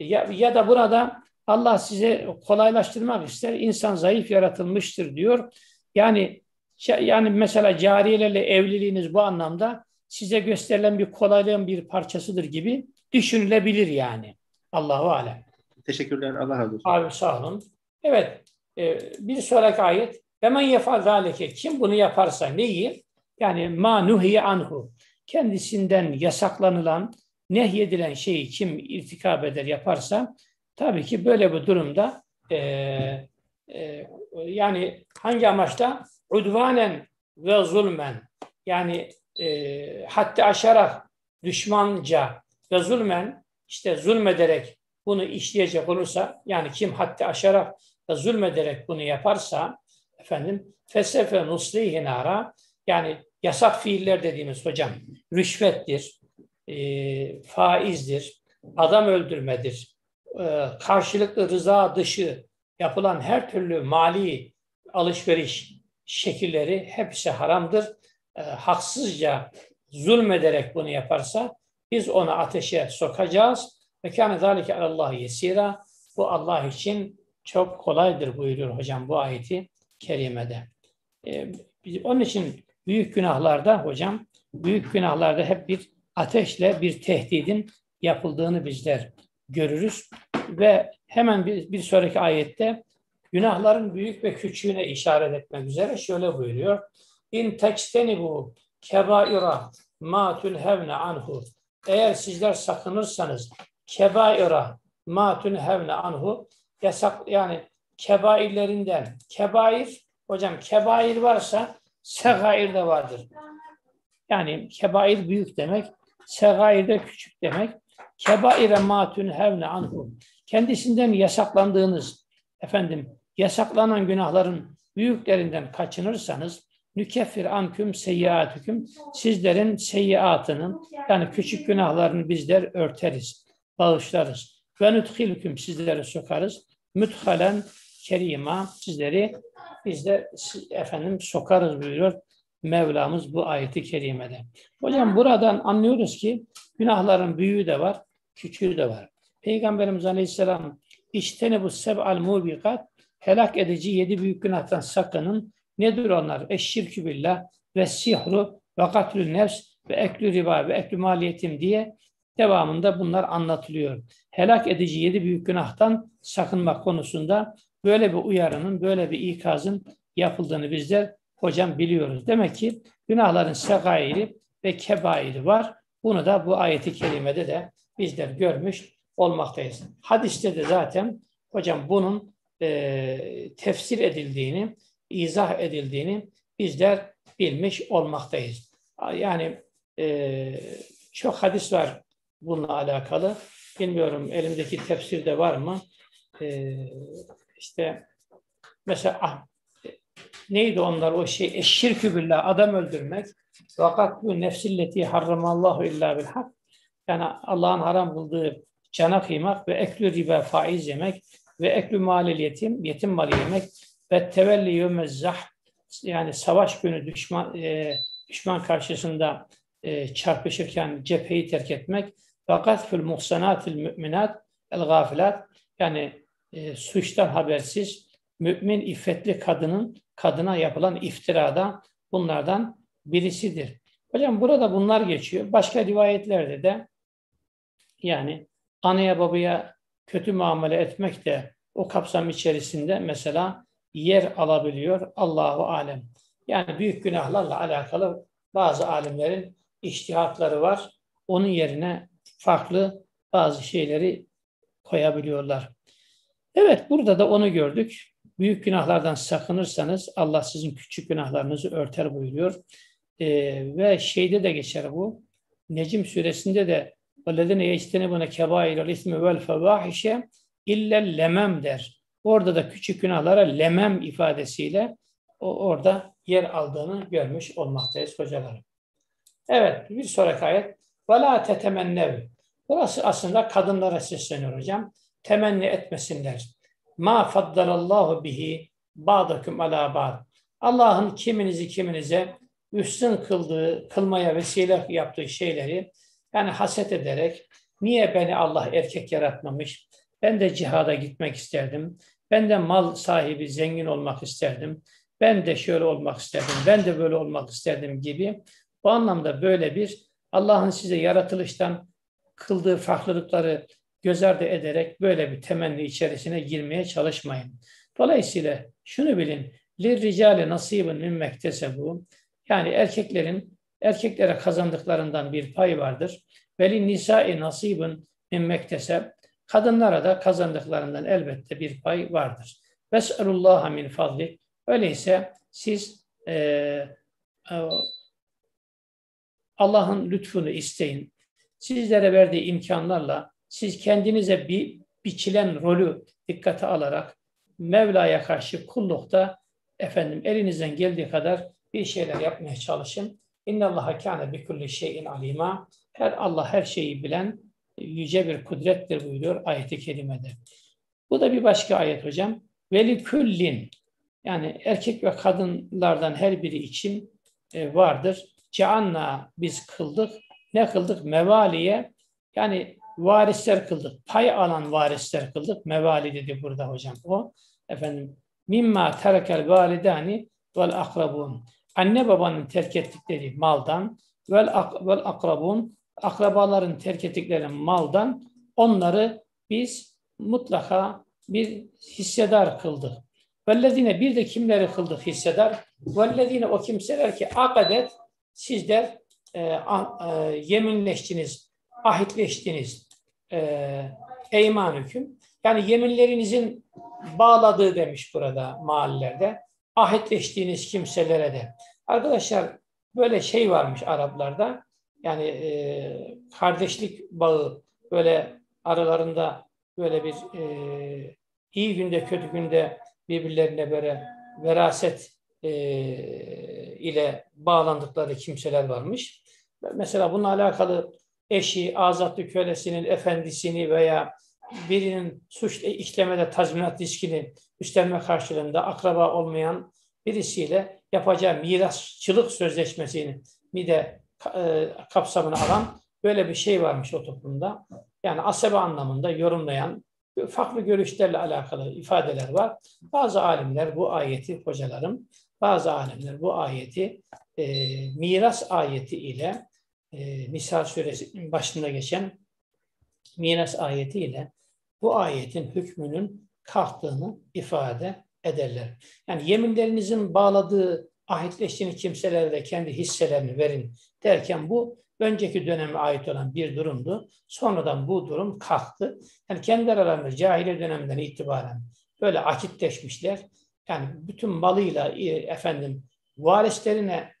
ya, ya da burada Allah size kolaylaştırmak ister. İnsan zayıf yaratılmıştır diyor. Yani yani mesela cariyelerle evliliğiniz bu anlamda size gösterilen bir kolaylığın bir parçasıdır gibi düşünülebilir yani. Allahu alem. Teşekkürler. Allah razı olsun. Abi sağ olun. Evet. E, bir sonraki ayet. Hemen yapar zalike. Kim bunu yaparsa neyi? Yani ma nuhiye anhu. Kendisinden yasaklanılan, nehyedilen şeyi kim irtikab eder yaparsa tabii ki böyle bir durumda e, e, yani hangi amaçta? Udvanen ve zulmen yani e, hatta aşarak düşmanca ve zulmen işte zulmederek bunu işleyecek olursa yani kim hatta aşarak ve zulmederek bunu yaparsa efendim fesefe nuslihi nara yani yasak fiiller dediğimiz hocam rüşvettir, e, faizdir, adam öldürmedir, karşılıklı rıza dışı yapılan her türlü mali alışveriş şekilleri hepsi haramdır. E, haksızca zulmederek bunu yaparsa biz onu ateşe sokacağız. Ve kâne zâlike alallâhi yesîrâ. Bu Allah için çok kolaydır buyuruyor hocam bu ayeti kerimede. Ee, onun için büyük günahlarda hocam, büyük günahlarda hep bir ateşle bir tehdidin yapıldığını bizler görürüz. Ve hemen bir, bir sonraki ayette günahların büyük ve küçüğüne işaret etmek üzere şöyle buyuruyor. İn bu kebaira ma tulhevne anhu. Eğer sizler sakınırsanız kebaira ma tulhevne anhu yasak yani kebairlerinden kebair hocam kebair varsa segair de vardır. Yani kebair büyük demek, segair de küçük demek. Kebaire ma tulhevne anhu kendisinden yasaklandığınız, efendim yasaklanan günahların büyüklerinden kaçınırsanız nükeffir anküm seyyiatüküm sizlerin seyyiatının yani küçük günahlarını bizler örteriz, bağışlarız. Ve nüthilüküm sizleri sokarız. Müthalen kerima sizleri biz de efendim sokarız buyuruyor Mevlamız bu ayeti kerimede. Hocam buradan anlıyoruz ki günahların büyüğü de var, küçüğü de var. Peygamberimiz Aleyhisselam iştene bu seb'al mubikat helak edici yedi büyük günahtan sakının. Nedir onlar? Eşşirkü billah ve sihru ve katlü nefs ve eklü riba ve eklü maliyetim diye devamında bunlar anlatılıyor. Helak edici yedi büyük günahtan sakınmak konusunda böyle bir uyarının, böyle bir ikazın yapıldığını bizler hocam biliyoruz. Demek ki günahların segairi ve kebairi var. Bunu da bu ayeti kerimede de bizler görmüş olmaktayız. Hadiste de zaten hocam bunun e, tefsir edildiğini, izah edildiğini bizler bilmiş olmaktayız. Yani e, çok hadis var bununla alakalı. Bilmiyorum elimdeki tefsirde var mı? E, işte mesela ah, neydi onlar o şey? Eşşirkü billah, adam öldürmek. Fakat bu nefsilleti harramallahu illa bil hak. Yani Allah'ın haram kıldığı cana kıymak ve eklü riba faiz yemek ve eklü malil yetim, yetim malı yemek ve tevelli yömezzah yani savaş günü düşman e, düşman karşısında e, çarpışırken cepheyi terk etmek fakat fil muhsanatil müminat el gafilat yani e, suçtan habersiz mümin iffetli kadının kadına yapılan iftirada bunlardan birisidir. Hocam burada bunlar geçiyor. Başka rivayetlerde de yani anaya babaya kötü muamele etmek de o kapsam içerisinde mesela yer alabiliyor Allahu alem. Yani büyük günahlarla alakalı bazı alimlerin iştihatları var. Onun yerine farklı bazı şeyleri koyabiliyorlar. Evet burada da onu gördük Büyük günahlardan sakınırsanız Allah sizin küçük günahlarınızı örter buyuruyor. Ee, ve şeyde de geçer bu. Necim suresinde de وَالَّذِينَ يَجْتَنِبُونَ كَبَائِرَ الْاِثْمِ وَالْفَوَاحِشَ اِلَّا lemem der. Orada da küçük günahlara lemem ifadesiyle o orada yer aldığını görmüş olmaktayız hocalarım. Evet bir sonraki ayet. وَلَا تَتَمَنَّوْا Burası aslında kadınlara sesleniyor hocam. Temenni etmesinler. Ma faddalallahu bihi ba'dakum ala ba'd. Allah'ın kiminizi kiminize üstün kıldığı, kılmaya vesile yaptığı şeyleri yani haset ederek niye beni Allah erkek yaratmamış? Ben de cihada gitmek isterdim. Ben de mal sahibi, zengin olmak isterdim. Ben de şöyle olmak isterdim. Ben de böyle olmak isterdim gibi. Bu anlamda böyle bir Allah'ın size yaratılıştan kıldığı farklılıkları göz ardı ederek böyle bir temenni içerisine girmeye çalışmayın. Dolayısıyla şunu bilin. Lirricale nasibun min mektesebu. Yani erkeklerin erkeklere kazandıklarından bir pay vardır. Veli nisai nasibun min mekteseb. Kadınlara da kazandıklarından elbette bir pay vardır. Ves'elullaha min fadli. Öyleyse siz e, e, Allah'ın lütfunu isteyin. Sizlere verdiği imkanlarla siz kendinize bir biçilen rolü dikkate alarak Mevla'ya karşı kullukta efendim elinizden geldiği kadar bir şeyler yapmaya çalışın. İnna Allah kâne bi kulli şeyin alima. Her Allah her şeyi bilen yüce bir kudrettir buyuruyor ayeti kerimede. Bu da bir başka ayet hocam. Veli küllin yani erkek ve kadınlardan her biri için e, vardır. Ceanna biz kıldık. Ne kıldık? Mevaliye yani varisler kıldık. Pay alan varisler kıldık. Mevali dedi burada hocam o. Efendim mimma terekel validani vel akrabun. Anne babanın terk ettikleri maldan vel, ak vel akrabun akrabaların terk ettikleri maldan onları biz mutlaka bir hissedar kıldık. Vellezine bir de kimleri kıldık hissedar? Vellezine o kimseler ki akadet sizler e, e, yeminleştiniz, ahitleştiniz e, eyman hüküm. Yani yeminlerinizin bağladığı demiş burada mahallelerde. Ahitleştiğiniz kimselere de. Arkadaşlar böyle şey varmış Araplarda. Yani e, kardeşlik bağı böyle aralarında böyle bir e, iyi günde kötü günde birbirlerine böyle veraset e, ile bağlandıkları kimseler varmış. Mesela bununla alakalı eşi, azatlı kölesinin efendisini veya birinin suç işlemede tazminat riskini üstlenme karşılığında akraba olmayan birisiyle yapacağı mirasçılık sözleşmesini mi de e, kapsamına alan böyle bir şey varmış o toplumda. Yani asebe anlamında yorumlayan farklı görüşlerle alakalı ifadeler var. Bazı alimler bu ayeti hocalarım, bazı alimler bu ayeti e, miras ayeti ile e, Nisa suresinin başında geçen miras ayeti ile bu ayetin hükmünün kalktığını ifade ederler. Yani yeminlerinizin bağladığı ahitleştiğiniz kimselere de kendi hisselerini verin derken bu önceki döneme ait olan bir durumdu. Sonradan bu durum kalktı. Yani kendi aralarında cahiliye döneminden itibaren böyle akitleşmişler. Yani bütün malıyla e, efendim varislerine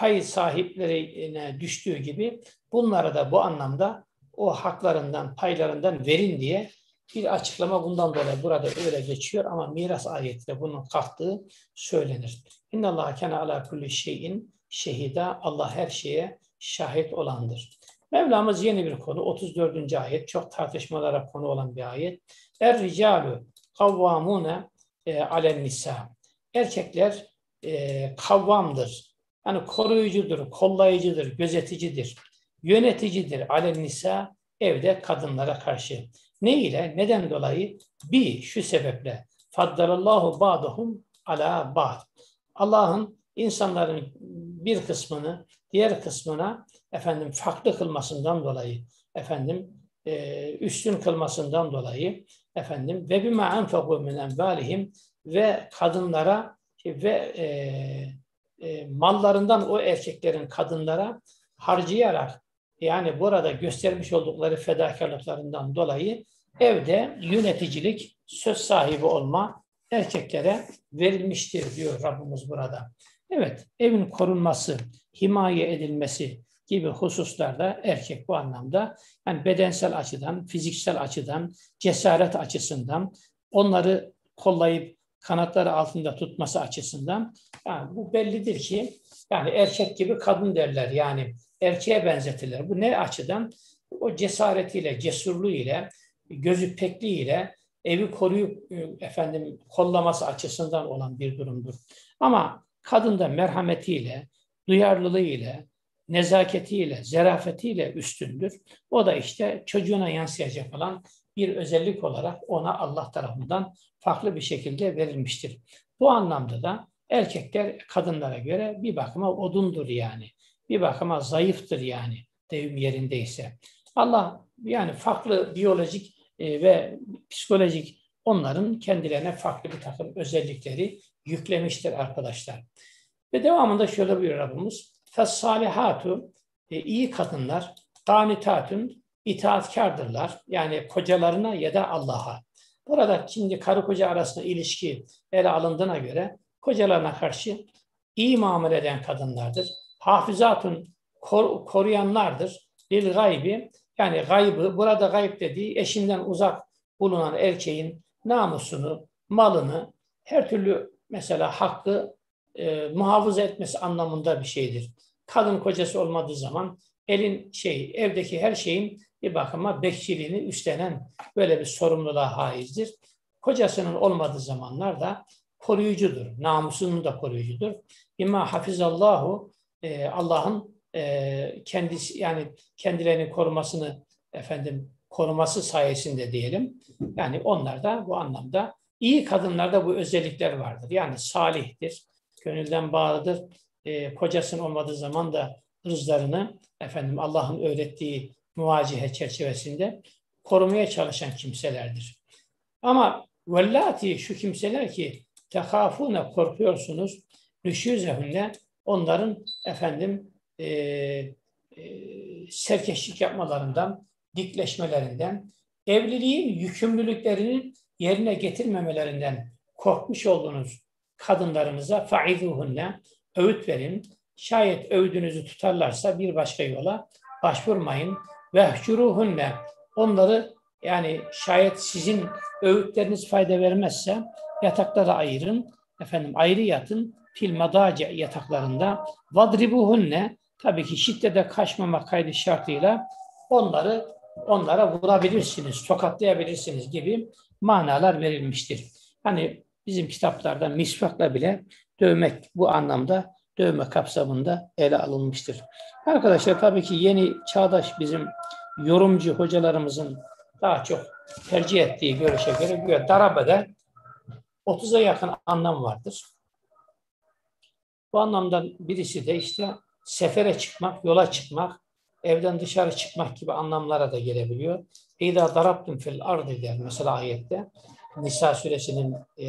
pay sahiplerine düştüğü gibi bunlara da bu anlamda o haklarından, paylarından verin diye bir açıklama bundan dolayı burada öyle geçiyor ama miras ayetinde bunun kalktığı söylenir. İnna Allah kana ala kulli şeyin şehida. Allah her şeye şahit olandır. Mevlamız yeni bir konu. 34. ayet. Çok tartışmalara konu olan bir ayet. Er ricalu kavvamune alen nisa. Erkekler e, kavvamdır. Yani koruyucudur, kollayıcıdır, gözeticidir, yöneticidir alen nisa evde kadınlara karşı. Ne ile? Neden dolayı? Bir, şu sebeple. Faddalallahu ba'dahum ala ba'd. Allah'ın insanların bir kısmını diğer kısmına efendim farklı kılmasından dolayı efendim e, üstün kılmasından dolayı efendim ve bima enfeku min envalihim ve kadınlara ve e, e, mallarından o erkeklerin kadınlara harcayarak yani burada göstermiş oldukları fedakarlıklarından dolayı evde yöneticilik, söz sahibi olma erkeklere verilmiştir diyor Rabbimiz burada. Evet, evin korunması, himaye edilmesi gibi hususlarda erkek bu anlamda yani bedensel açıdan, fiziksel açıdan, cesaret açısından onları kollayıp kanatları altında tutması açısından yani bu bellidir ki yani erkek gibi kadın derler yani erkeğe benzetilir. Bu ne açıdan? O cesaretiyle, cesurluğuyla, gözü pekliğiyle evi koruyup e, efendim kollaması açısından olan bir durumdur. Ama kadın da merhametiyle, duyarlılığıyla, nezaketiyle, zerafetiyle üstündür. O da işte çocuğuna yansıyacak olan bir özellik olarak ona Allah tarafından farklı bir şekilde verilmiştir. Bu anlamda da erkekler kadınlara göre bir bakıma odundur yani. Bir bakıma zayıftır yani devim yerindeyse. Allah yani farklı biyolojik e, ve psikolojik onların kendilerine farklı bir takım özellikleri yüklemiştir arkadaşlar. Ve devamında şöyle buyuruyor Rabbimiz. Fessalihatu e, iyi kadınlar kanitatun itaatkardırlar. Yani kocalarına ya da Allah'a. Burada şimdi karı koca arasında ilişki ele alındığına göre kocalarına karşı iyi muamele eden kadınlardır. Hafizatun kor, koruyanlardır. Bir gaybi yani gaybı burada gayb dediği eşinden uzak bulunan erkeğin namusunu, malını, her türlü mesela hakkı e, muhafaza etmesi anlamında bir şeydir. Kadın kocası olmadığı zaman elin şey evdeki her şeyin bir bakıma bekçiliğini üstlenen böyle bir sorumluluğa haizdir. Kocasının olmadığı zamanlarda koruyucudur. Namusunun da koruyucudur. İmma hafizallahu e, Allah'ın e, kendisi yani kendilerini korumasını efendim koruması sayesinde diyelim. Yani onlar da bu anlamda iyi kadınlarda bu özellikler vardır. Yani salihtir, gönülden bağlıdır. E, kocasının olmadığı zaman da rızlarını efendim Allah'ın öğrettiği muvacihe çerçevesinde korumaya çalışan kimselerdir. Ama vellati şu kimseler ki tekafune korkuyorsunuz nüşüzehünne onların efendim e, e, serkeşlik yapmalarından, dikleşmelerinden, evliliğin yükümlülüklerini yerine getirmemelerinden korkmuş olduğunuz kadınlarınıza faizuhunne öğüt verin. Şayet övdüğünüzü tutarlarsa bir başka yola başvurmayın. Vehcuruhunne onları Yani şayet sizin öğütleriniz fayda vermezse yataklara ayırın. Efendim ayrı yatın. Fil madaci yataklarında. Vadribuhunne tabii ki şiddete kaçmamak kaydı şartıyla onları onlara vurabilirsiniz, tokatlayabilirsiniz gibi manalar verilmiştir. Hani bizim kitaplarda misvakla bile dövmek bu anlamda dövme kapsamında ele alınmıştır. Arkadaşlar tabii ki yeni çağdaş bizim yorumcu hocalarımızın daha çok tercih ettiği görüşe göre güya darabede 30'a yakın anlam vardır. Bu anlamdan birisi de işte sefere çıkmak, yola çıkmak, evden dışarı çıkmak gibi anlamlara da gelebiliyor. İza darabtum fil ardı der mesela ayette. Nisa suresinin e,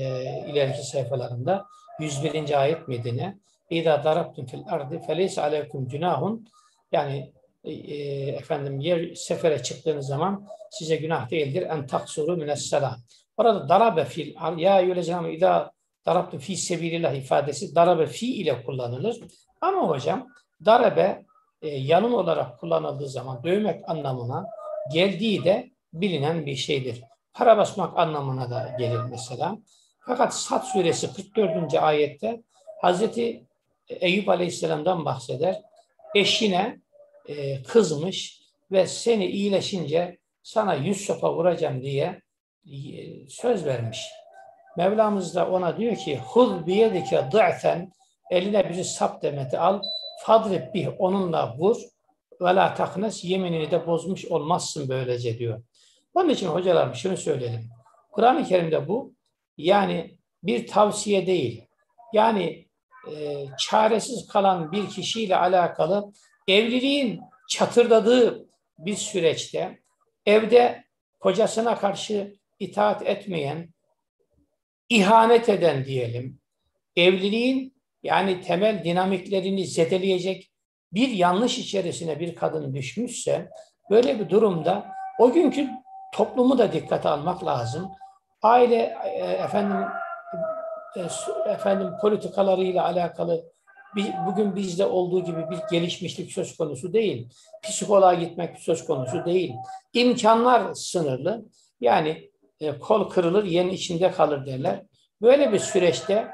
ileriki sayfalarında 101. ayet Medine. İza darabtum fil ardı feleyse aleykum günahun yani e, e, efendim yer sefere çıktığınız zaman size günah değildir. En taksuru minesselam. Orada darabe fil ya yülezam ida darabtu fi sebilillah ifadesi darabe fi ile kullanılır. Ama hocam darabe e, yanım olarak kullanıldığı zaman dövmek anlamına geldiği de bilinen bir şeydir. Para basmak anlamına da gelir mesela. Fakat Sad suresi 44. ayette Hazreti Eyüp Aleyhisselam'dan bahseder. Eşine e, kızmış ve seni iyileşince sana yüz sopa vuracağım diye e, söz vermiş. Mevlamız da ona diyor ki hul biyedike dı'fen eline bir sap demeti al fadrib bih onunla vur ve la taknes yeminini de bozmuş olmazsın böylece diyor. Onun için hocalarım şunu söyleyelim. Kur'an-ı Kerim'de bu yani bir tavsiye değil. Yani e, çaresiz kalan bir kişiyle alakalı evliliğin çatırdadığı bir süreçte evde kocasına karşı itaat etmeyen, ihanet eden diyelim, evliliğin yani temel dinamiklerini zedeleyecek bir yanlış içerisine bir kadın düşmüşse böyle bir durumda o günkü toplumu da dikkate almak lazım. Aile e, efendim efendim politikalarıyla alakalı bugün bizde olduğu gibi bir gelişmişlik söz konusu değil. Psikoloğa gitmek söz konusu değil. İmkanlar sınırlı. Yani e, kol kırılır, yeni içinde kalır derler. Böyle bir süreçte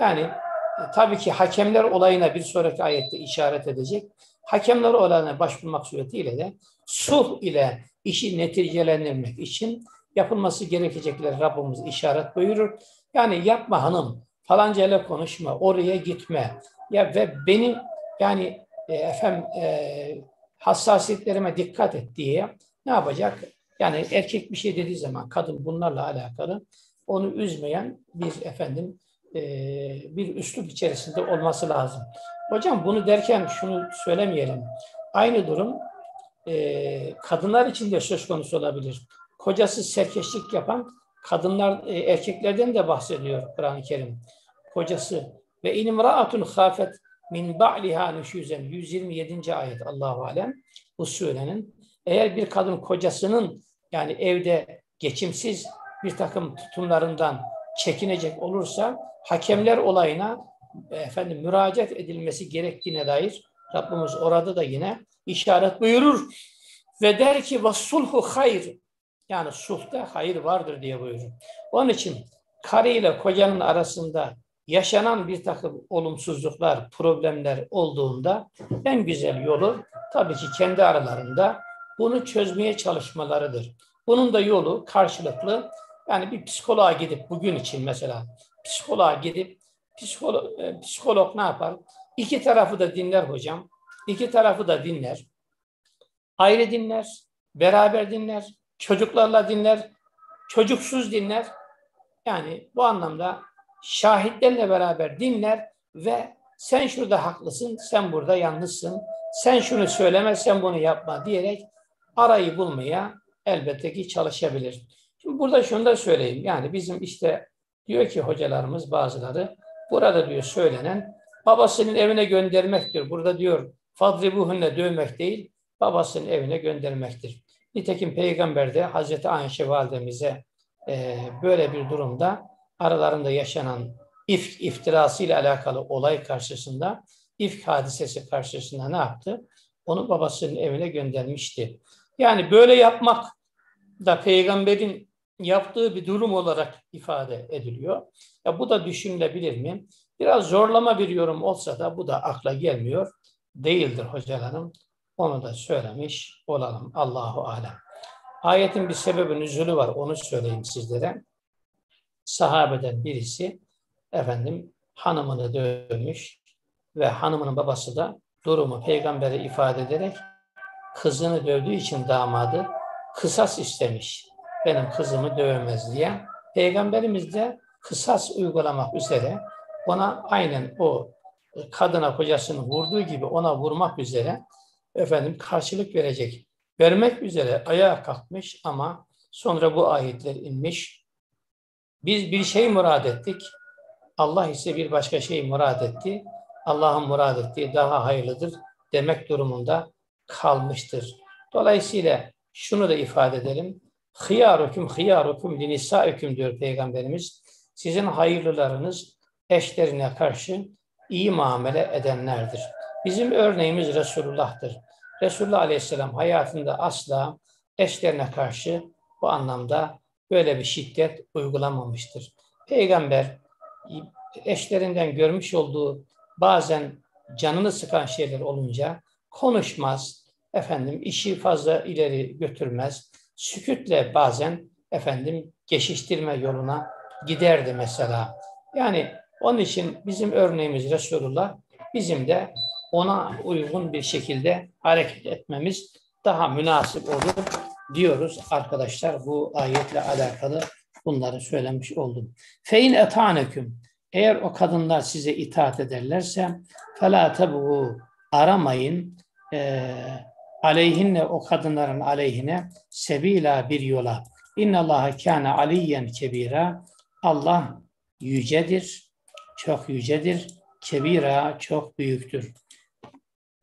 yani e, tabii ki hakemler olayına bir sonraki ayette işaret edecek. Hakemler olayına başvurmak suretiyle de sulh ile işi neticelendirmek için yapılması gerekecekler Rabbimiz işaret buyurur. Yani yapma hanım, falanca ile konuşma, oraya gitme. Ya ve benim yani e, efendim e, hassasiyetlerime dikkat et diye ne yapacak? Yani erkek bir şey dediği zaman kadın bunlarla alakalı onu üzmeyen bir efendim e, bir üslup içerisinde olması lazım. Hocam bunu derken şunu söylemeyelim. Aynı durum e, kadınlar için de söz konusu olabilir. Kocası serkeşlik yapan kadınlar, e, erkeklerden de bahsediyor Kur'an-ı Kerim. Kocası ve inimraatun khafet min ba'liha nüşüzen 127. ayet Allahu alem bu surenin eğer bir kadın kocasının yani evde geçimsiz bir takım tutumlarından çekinecek olursa hakemler olayına efendim müracaat edilmesi gerektiğine dair Rabbimiz orada da yine işaret buyurur. Ve der ki vasulhu hayr. Yani sulhta hayır vardır diye buyurur. Onun için karı ile kocanın arasında yaşanan bir takım olumsuzluklar, problemler olduğunda en güzel yolu tabii ki kendi aralarında bunu çözmeye çalışmalarıdır. Bunun da yolu karşılıklı yani bir psikoloğa gidip bugün için mesela psikoloğa gidip psikolog, e, psikolog ne yapar? İki tarafı da dinler hocam. İki tarafı da dinler. Ayrı dinler, beraber dinler, çocuklarla dinler, çocuksuz dinler. Yani bu anlamda şahitlerle beraber dinler ve sen şurada haklısın, sen burada yanlışsın, sen şunu söyleme, sen bunu yapma diyerek arayı bulmaya elbette ki çalışabilir. Şimdi burada şunu da söyleyeyim. Yani bizim işte diyor ki hocalarımız bazıları burada diyor söylenen babasının evine göndermektir. Burada diyor fadribuhunne dövmek değil, babasının evine göndermektir. Nitekim peygamber de Hazreti Ayşe validemize e, böyle bir durumda aralarında yaşanan ifk iftirası ile alakalı olay karşısında, ifk hadisesi karşısında ne yaptı? Onu babasının evine göndermişti. Yani böyle yapmak da peygamberin yaptığı bir durum olarak ifade ediliyor. Ya bu da düşünülebilir mi? Biraz zorlama bir yorum olsa da bu da akla gelmiyor. Değildir hocalarım. Onu da söylemiş olalım. Allahu alem. Ayetin bir sebebi nüzulü var. Onu söyleyeyim sizlere. Sahabeden birisi efendim hanımını dövmüş ve hanımının babası da durumu peygambere ifade ederek kızını dövdüğü için damadı kısas istemiş. Benim kızımı dövemez diye. Peygamberimiz de kısas uygulamak üzere ona aynen o kadına kocasını vurduğu gibi ona vurmak üzere efendim karşılık verecek. Vermek üzere ayağa kalkmış ama sonra bu ayetler inmiş. Biz bir şey murad ettik. Allah ise bir başka şey murad etti. Allah'ın murad ettiği daha hayırlıdır demek durumunda kalmıştır. Dolayısıyla şunu da ifade edelim. Hıyarukum hıyarukum linisaikum diyor Peygamberimiz. Sizin hayırlılarınız eşlerine karşı iyi muamele edenlerdir. Bizim örneğimiz Resulullah'tır. Resulullah Aleyhisselam hayatında asla eşlerine karşı bu anlamda böyle bir şiddet uygulamamıştır. Peygamber eşlerinden görmüş olduğu bazen canını sıkan şeyler olunca konuşmaz, efendim işi fazla ileri götürmez, sükütle bazen efendim geçiştirme yoluna giderdi mesela. Yani onun için bizim örneğimiz Resulullah, bizim de ona uygun bir şekilde hareket etmemiz daha münasip olur diyoruz arkadaşlar bu ayetle alakalı bunları söylemiş oldum. Fein etaneküm eğer o kadınlar size itaat ederlerse fela tebu aramayın ee, e, aleyhinle o kadınların aleyhine sebila bir yola. İnnallaha kâne aliyyen kebira. Allah yücedir, çok yücedir. Kebira çok büyüktür.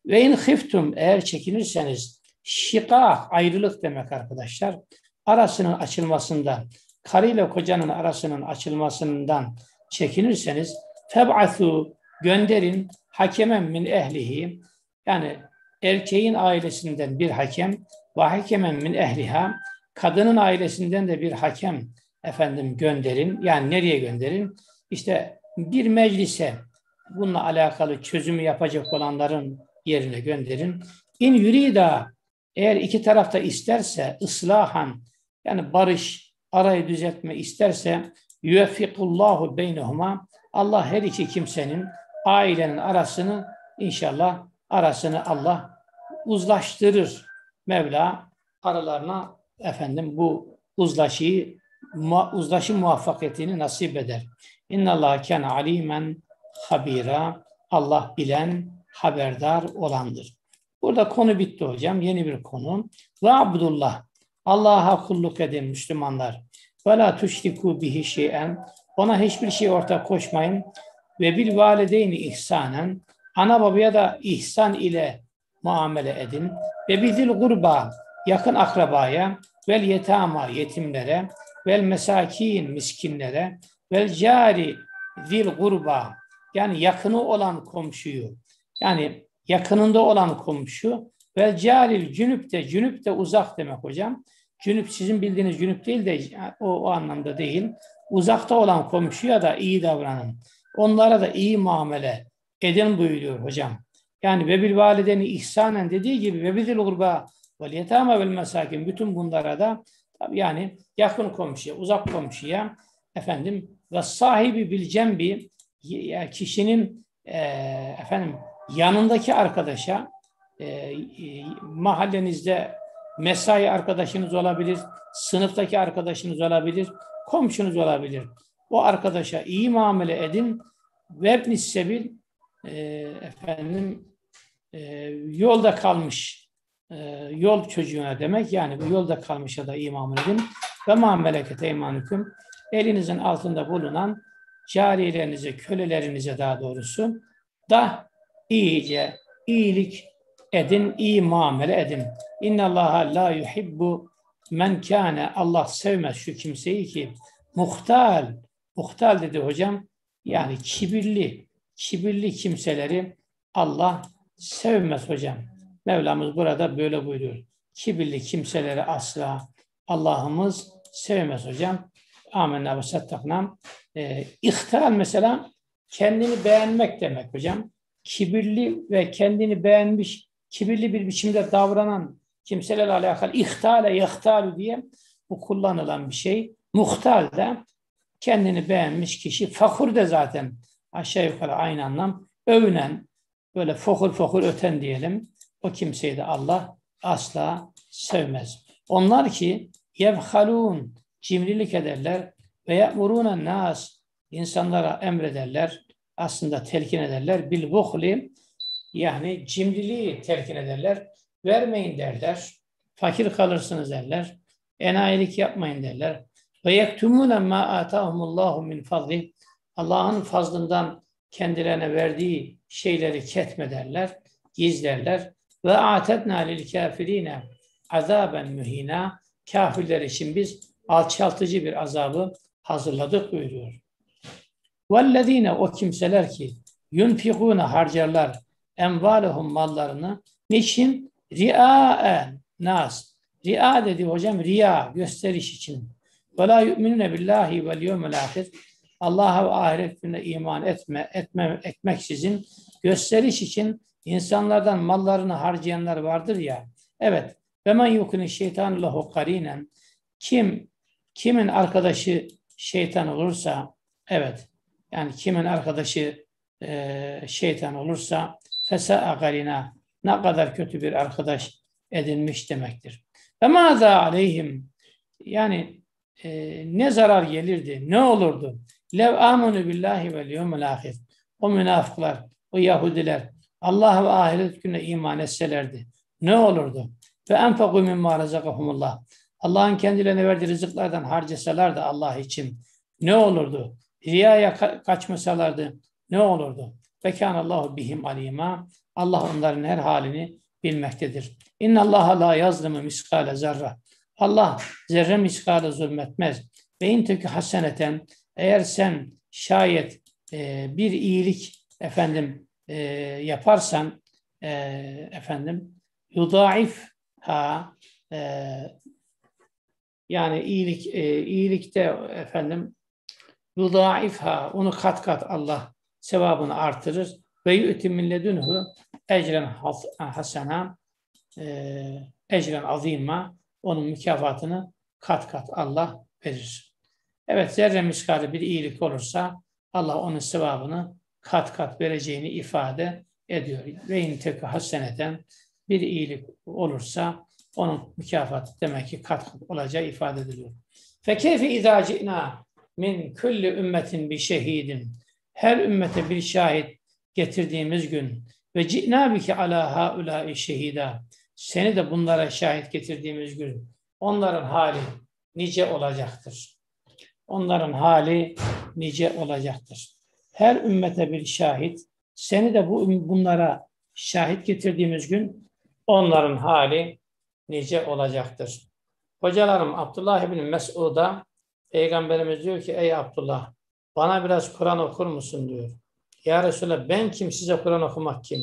Ve in khiftum eğer çekinirseniz şikak ayrılık demek arkadaşlar. Arasının açılmasından, karıyla kocanın arasının açılmasından çekinirseniz feb'athu gönderin hakemen min ehlihi yani erkeğin ailesinden bir hakem ve hakemen min ehliha kadının ailesinden de bir hakem efendim gönderin. Yani nereye gönderin? İşte bir meclise bununla alakalı çözümü yapacak olanların yerine gönderin. İn yurida eğer iki tarafta isterse ıslahan yani barış, arayı düzeltme isterse yüveffikullahu beynehuma Allah her iki kimsenin ailenin arasını inşallah arasını Allah uzlaştırır. Mevla aralarına efendim bu uzlaşıyı uzlaşı muvaffakiyetini nasip eder. İnna Allah kana alimen habira. Allah bilen, haberdar olandır. Burada konu bitti hocam. Yeni bir konu. Ve Abdullah. Allah'a kulluk edin Müslümanlar. Ve la tuşriku bihi şeyen. Ona hiçbir şey ortak koşmayın. Ve bil valideyni ihsanen. Ana babaya da ihsan ile muamele edin. Ve bidil gurba yakın akrabaya vel yetama yetimlere vel mesakin miskinlere vel cari zil gurba yani yakını olan komşuyu yani yakınında olan komşu vel caril cünüp de cünüp de uzak demek hocam. Cünüp sizin bildiğiniz cünüp değil de o, o anlamda değil. Uzakta olan komşuya da iyi davranın. Onlara da iyi muamele edin buyuruyor hocam. Yani ve bil valideni ihsanen dediği gibi ve bizil urba vel yetama vel mesakin bütün bunlara da yani yakın komşuya, uzak komşuya efendim ve sahibi bil cembi kişinin efendim yanındaki arkadaşa e, e, mahallenizde mesai arkadaşınız olabilir, sınıftaki arkadaşınız olabilir, komşunuz olabilir. O arkadaşa iyi muamele edin. Ve sebil e, efendim e, yolda kalmış e, yol çocuğuna demek yani bu yolda kalmışa da iyi muamele edin. Ve ma melekete elinizin altında bulunan cariyelerinize, kölelerinize daha doğrusu da iyice iyilik edin, iyi muamele edin. İnna Allaha la yuhibbu men kâne Allah sevmez şu kimseyi ki muhtal, muhtal dedi hocam. Yani kibirli, kibirli kimseleri Allah sevmez hocam. Mevlamız burada böyle buyuruyor. Kibirli kimseleri asla Allah'ımız sevmez hocam. Amenna ve sattakna. Ee, ihtal mesela kendini beğenmek demek hocam. Kibirli ve kendini beğenmiş, kibirli bir biçimde davranan kimselerle alakalı ihtale yahtalu diye bu kullanılan bir şey. Muhtal da kendini beğenmiş kişi. Fakur de zaten aşağı yukarı aynı anlam. Övünen, böyle fokur fokur öten diyelim. O kimseyi de Allah asla sevmez. Onlar ki yevhalun cimrilik ederler ve ye'murûne nas insanlara emrederler. Aslında telkin ederler. Bil buhli yani cimriliği telkin ederler. Vermeyin derler. Fakir kalırsınız derler. Enayilik yapmayın derler. Ve yektumune ma atahumullahu min fadli. Allah'ın fazlından kendilerine verdiği şeyleri ketmederler, gizlerler. Ve atedna lil kafirine azaben mühina. Kafirler için biz alçaltıcı bir azabı hazırladık buyuruyor. Vellezine o kimseler ki yunfikune harcarlar envalehum mallarını niçin? Ria'en nas. Ri'a dedi hocam riya gösteriş için. Ve la yu'minune billahi vel yevmel ahir. Allah'a ve ahiret gününe iman etme, etme, etmeksizin gösteriş için insanlardan mallarını harcayanlar vardır ya. Evet. Ve men yukuni şeytan lehu karinen. Kim kimin arkadaşı şeytan olursa evet yani kimin arkadaşı e, şeytan olursa fesa karina ne kadar kötü bir arkadaş edinmiş demektir. Ve maza aleyhim yani e, ne zarar gelirdi, ne olurdu? Lev amunu billahi vel yevmel ahir. O münafıklar, o Yahudiler Allah ve ahiret gününe iman etselerdi. Ne olurdu? Ve enfeku mimma razakahumullah. Allah'ın kendilerine verdiği rızıklardan harcasalardı Allah için ne olurdu? Riyaya ka- kaçmasalardı ne olurdu? Ve Allahu bihim alima. Allah onların her halini bilmektedir. İnna Allah la yazlimu miskale zerre. Allah zerre miskale zulmetmez. Ve intekü haseneten eğer sen şayet e, bir iyilik efendim e, yaparsan e, efendim yudaif ha e, yani iyilik e, iyilikte efendim yudaifha onu kat kat Allah sevabını artırır ve yu'ti min ledunhu ecren hasena e, ecren azima onun mükafatını kat kat Allah verir. Evet zerre miskali bir iyilik olursa Allah onun sevabını kat kat vereceğini ifade ediyor. Ve intekü haseneten bir iyilik olursa onun mükafatı demek ki kat kat olacağı ifade ediliyor. Fekeyfe izâ ci'nâ min kulli ümmetin bir şehidin. Her ümmete bir şahit getirdiğimiz gün ve ci'nâ bike alâ haulâi şehida. Seni de bunlara şahit getirdiğimiz gün onların hali nice olacaktır. Onların hali nice olacaktır. Her ümmete bir şahit, seni de bu bunlara şahit getirdiğimiz gün onların hali nice olacaktır. Hocalarım Abdullah ibn Mesud'a Peygamberimiz diyor ki ey Abdullah bana biraz Kur'an okur musun diyor. Ya Resulallah ben kim size Kur'an okumak kim?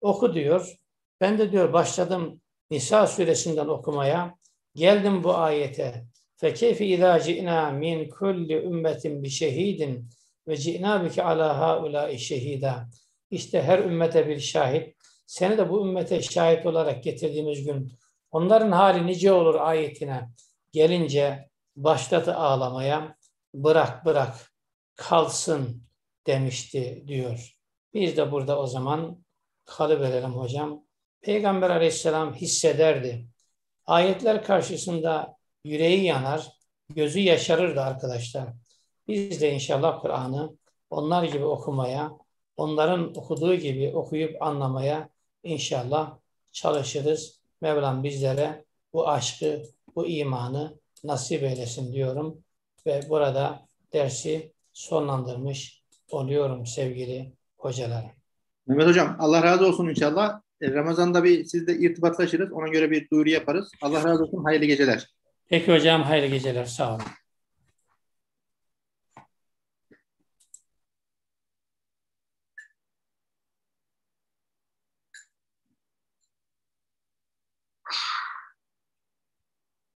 Oku diyor. Ben de diyor başladım Nisa suresinden okumaya. Geldim bu ayete. Fekeyfe izâ ci'nâ min kulli ümmetin bi şehidin ve ci'nâ bike alâ haulâi şehîdâ. İşte her ümmete bir şahit. Seni de bu ümmete şahit olarak getirdiğimiz gün Onların hali nice olur ayetine gelince başladı ağlamaya. Bırak bırak kalsın demişti diyor. Biz de burada o zaman kalıverelim hocam. Peygamber aleyhisselam hissederdi. Ayetler karşısında yüreği yanar, gözü yaşarırdı arkadaşlar. Biz de inşallah Kur'an'ı onlar gibi okumaya, onların okuduğu gibi okuyup anlamaya inşallah çalışırız. Mevlam bizlere bu aşkı, bu imanı nasip eylesin diyorum. Ve burada dersi sonlandırmış oluyorum sevgili hocalarım. Mehmet Hocam Allah razı olsun inşallah. E, Ramazan'da bir sizle irtibatlaşırız. Ona göre bir duyuru yaparız. Allah razı olsun. Hayırlı geceler. Peki hocam hayırlı geceler. Sağ olun.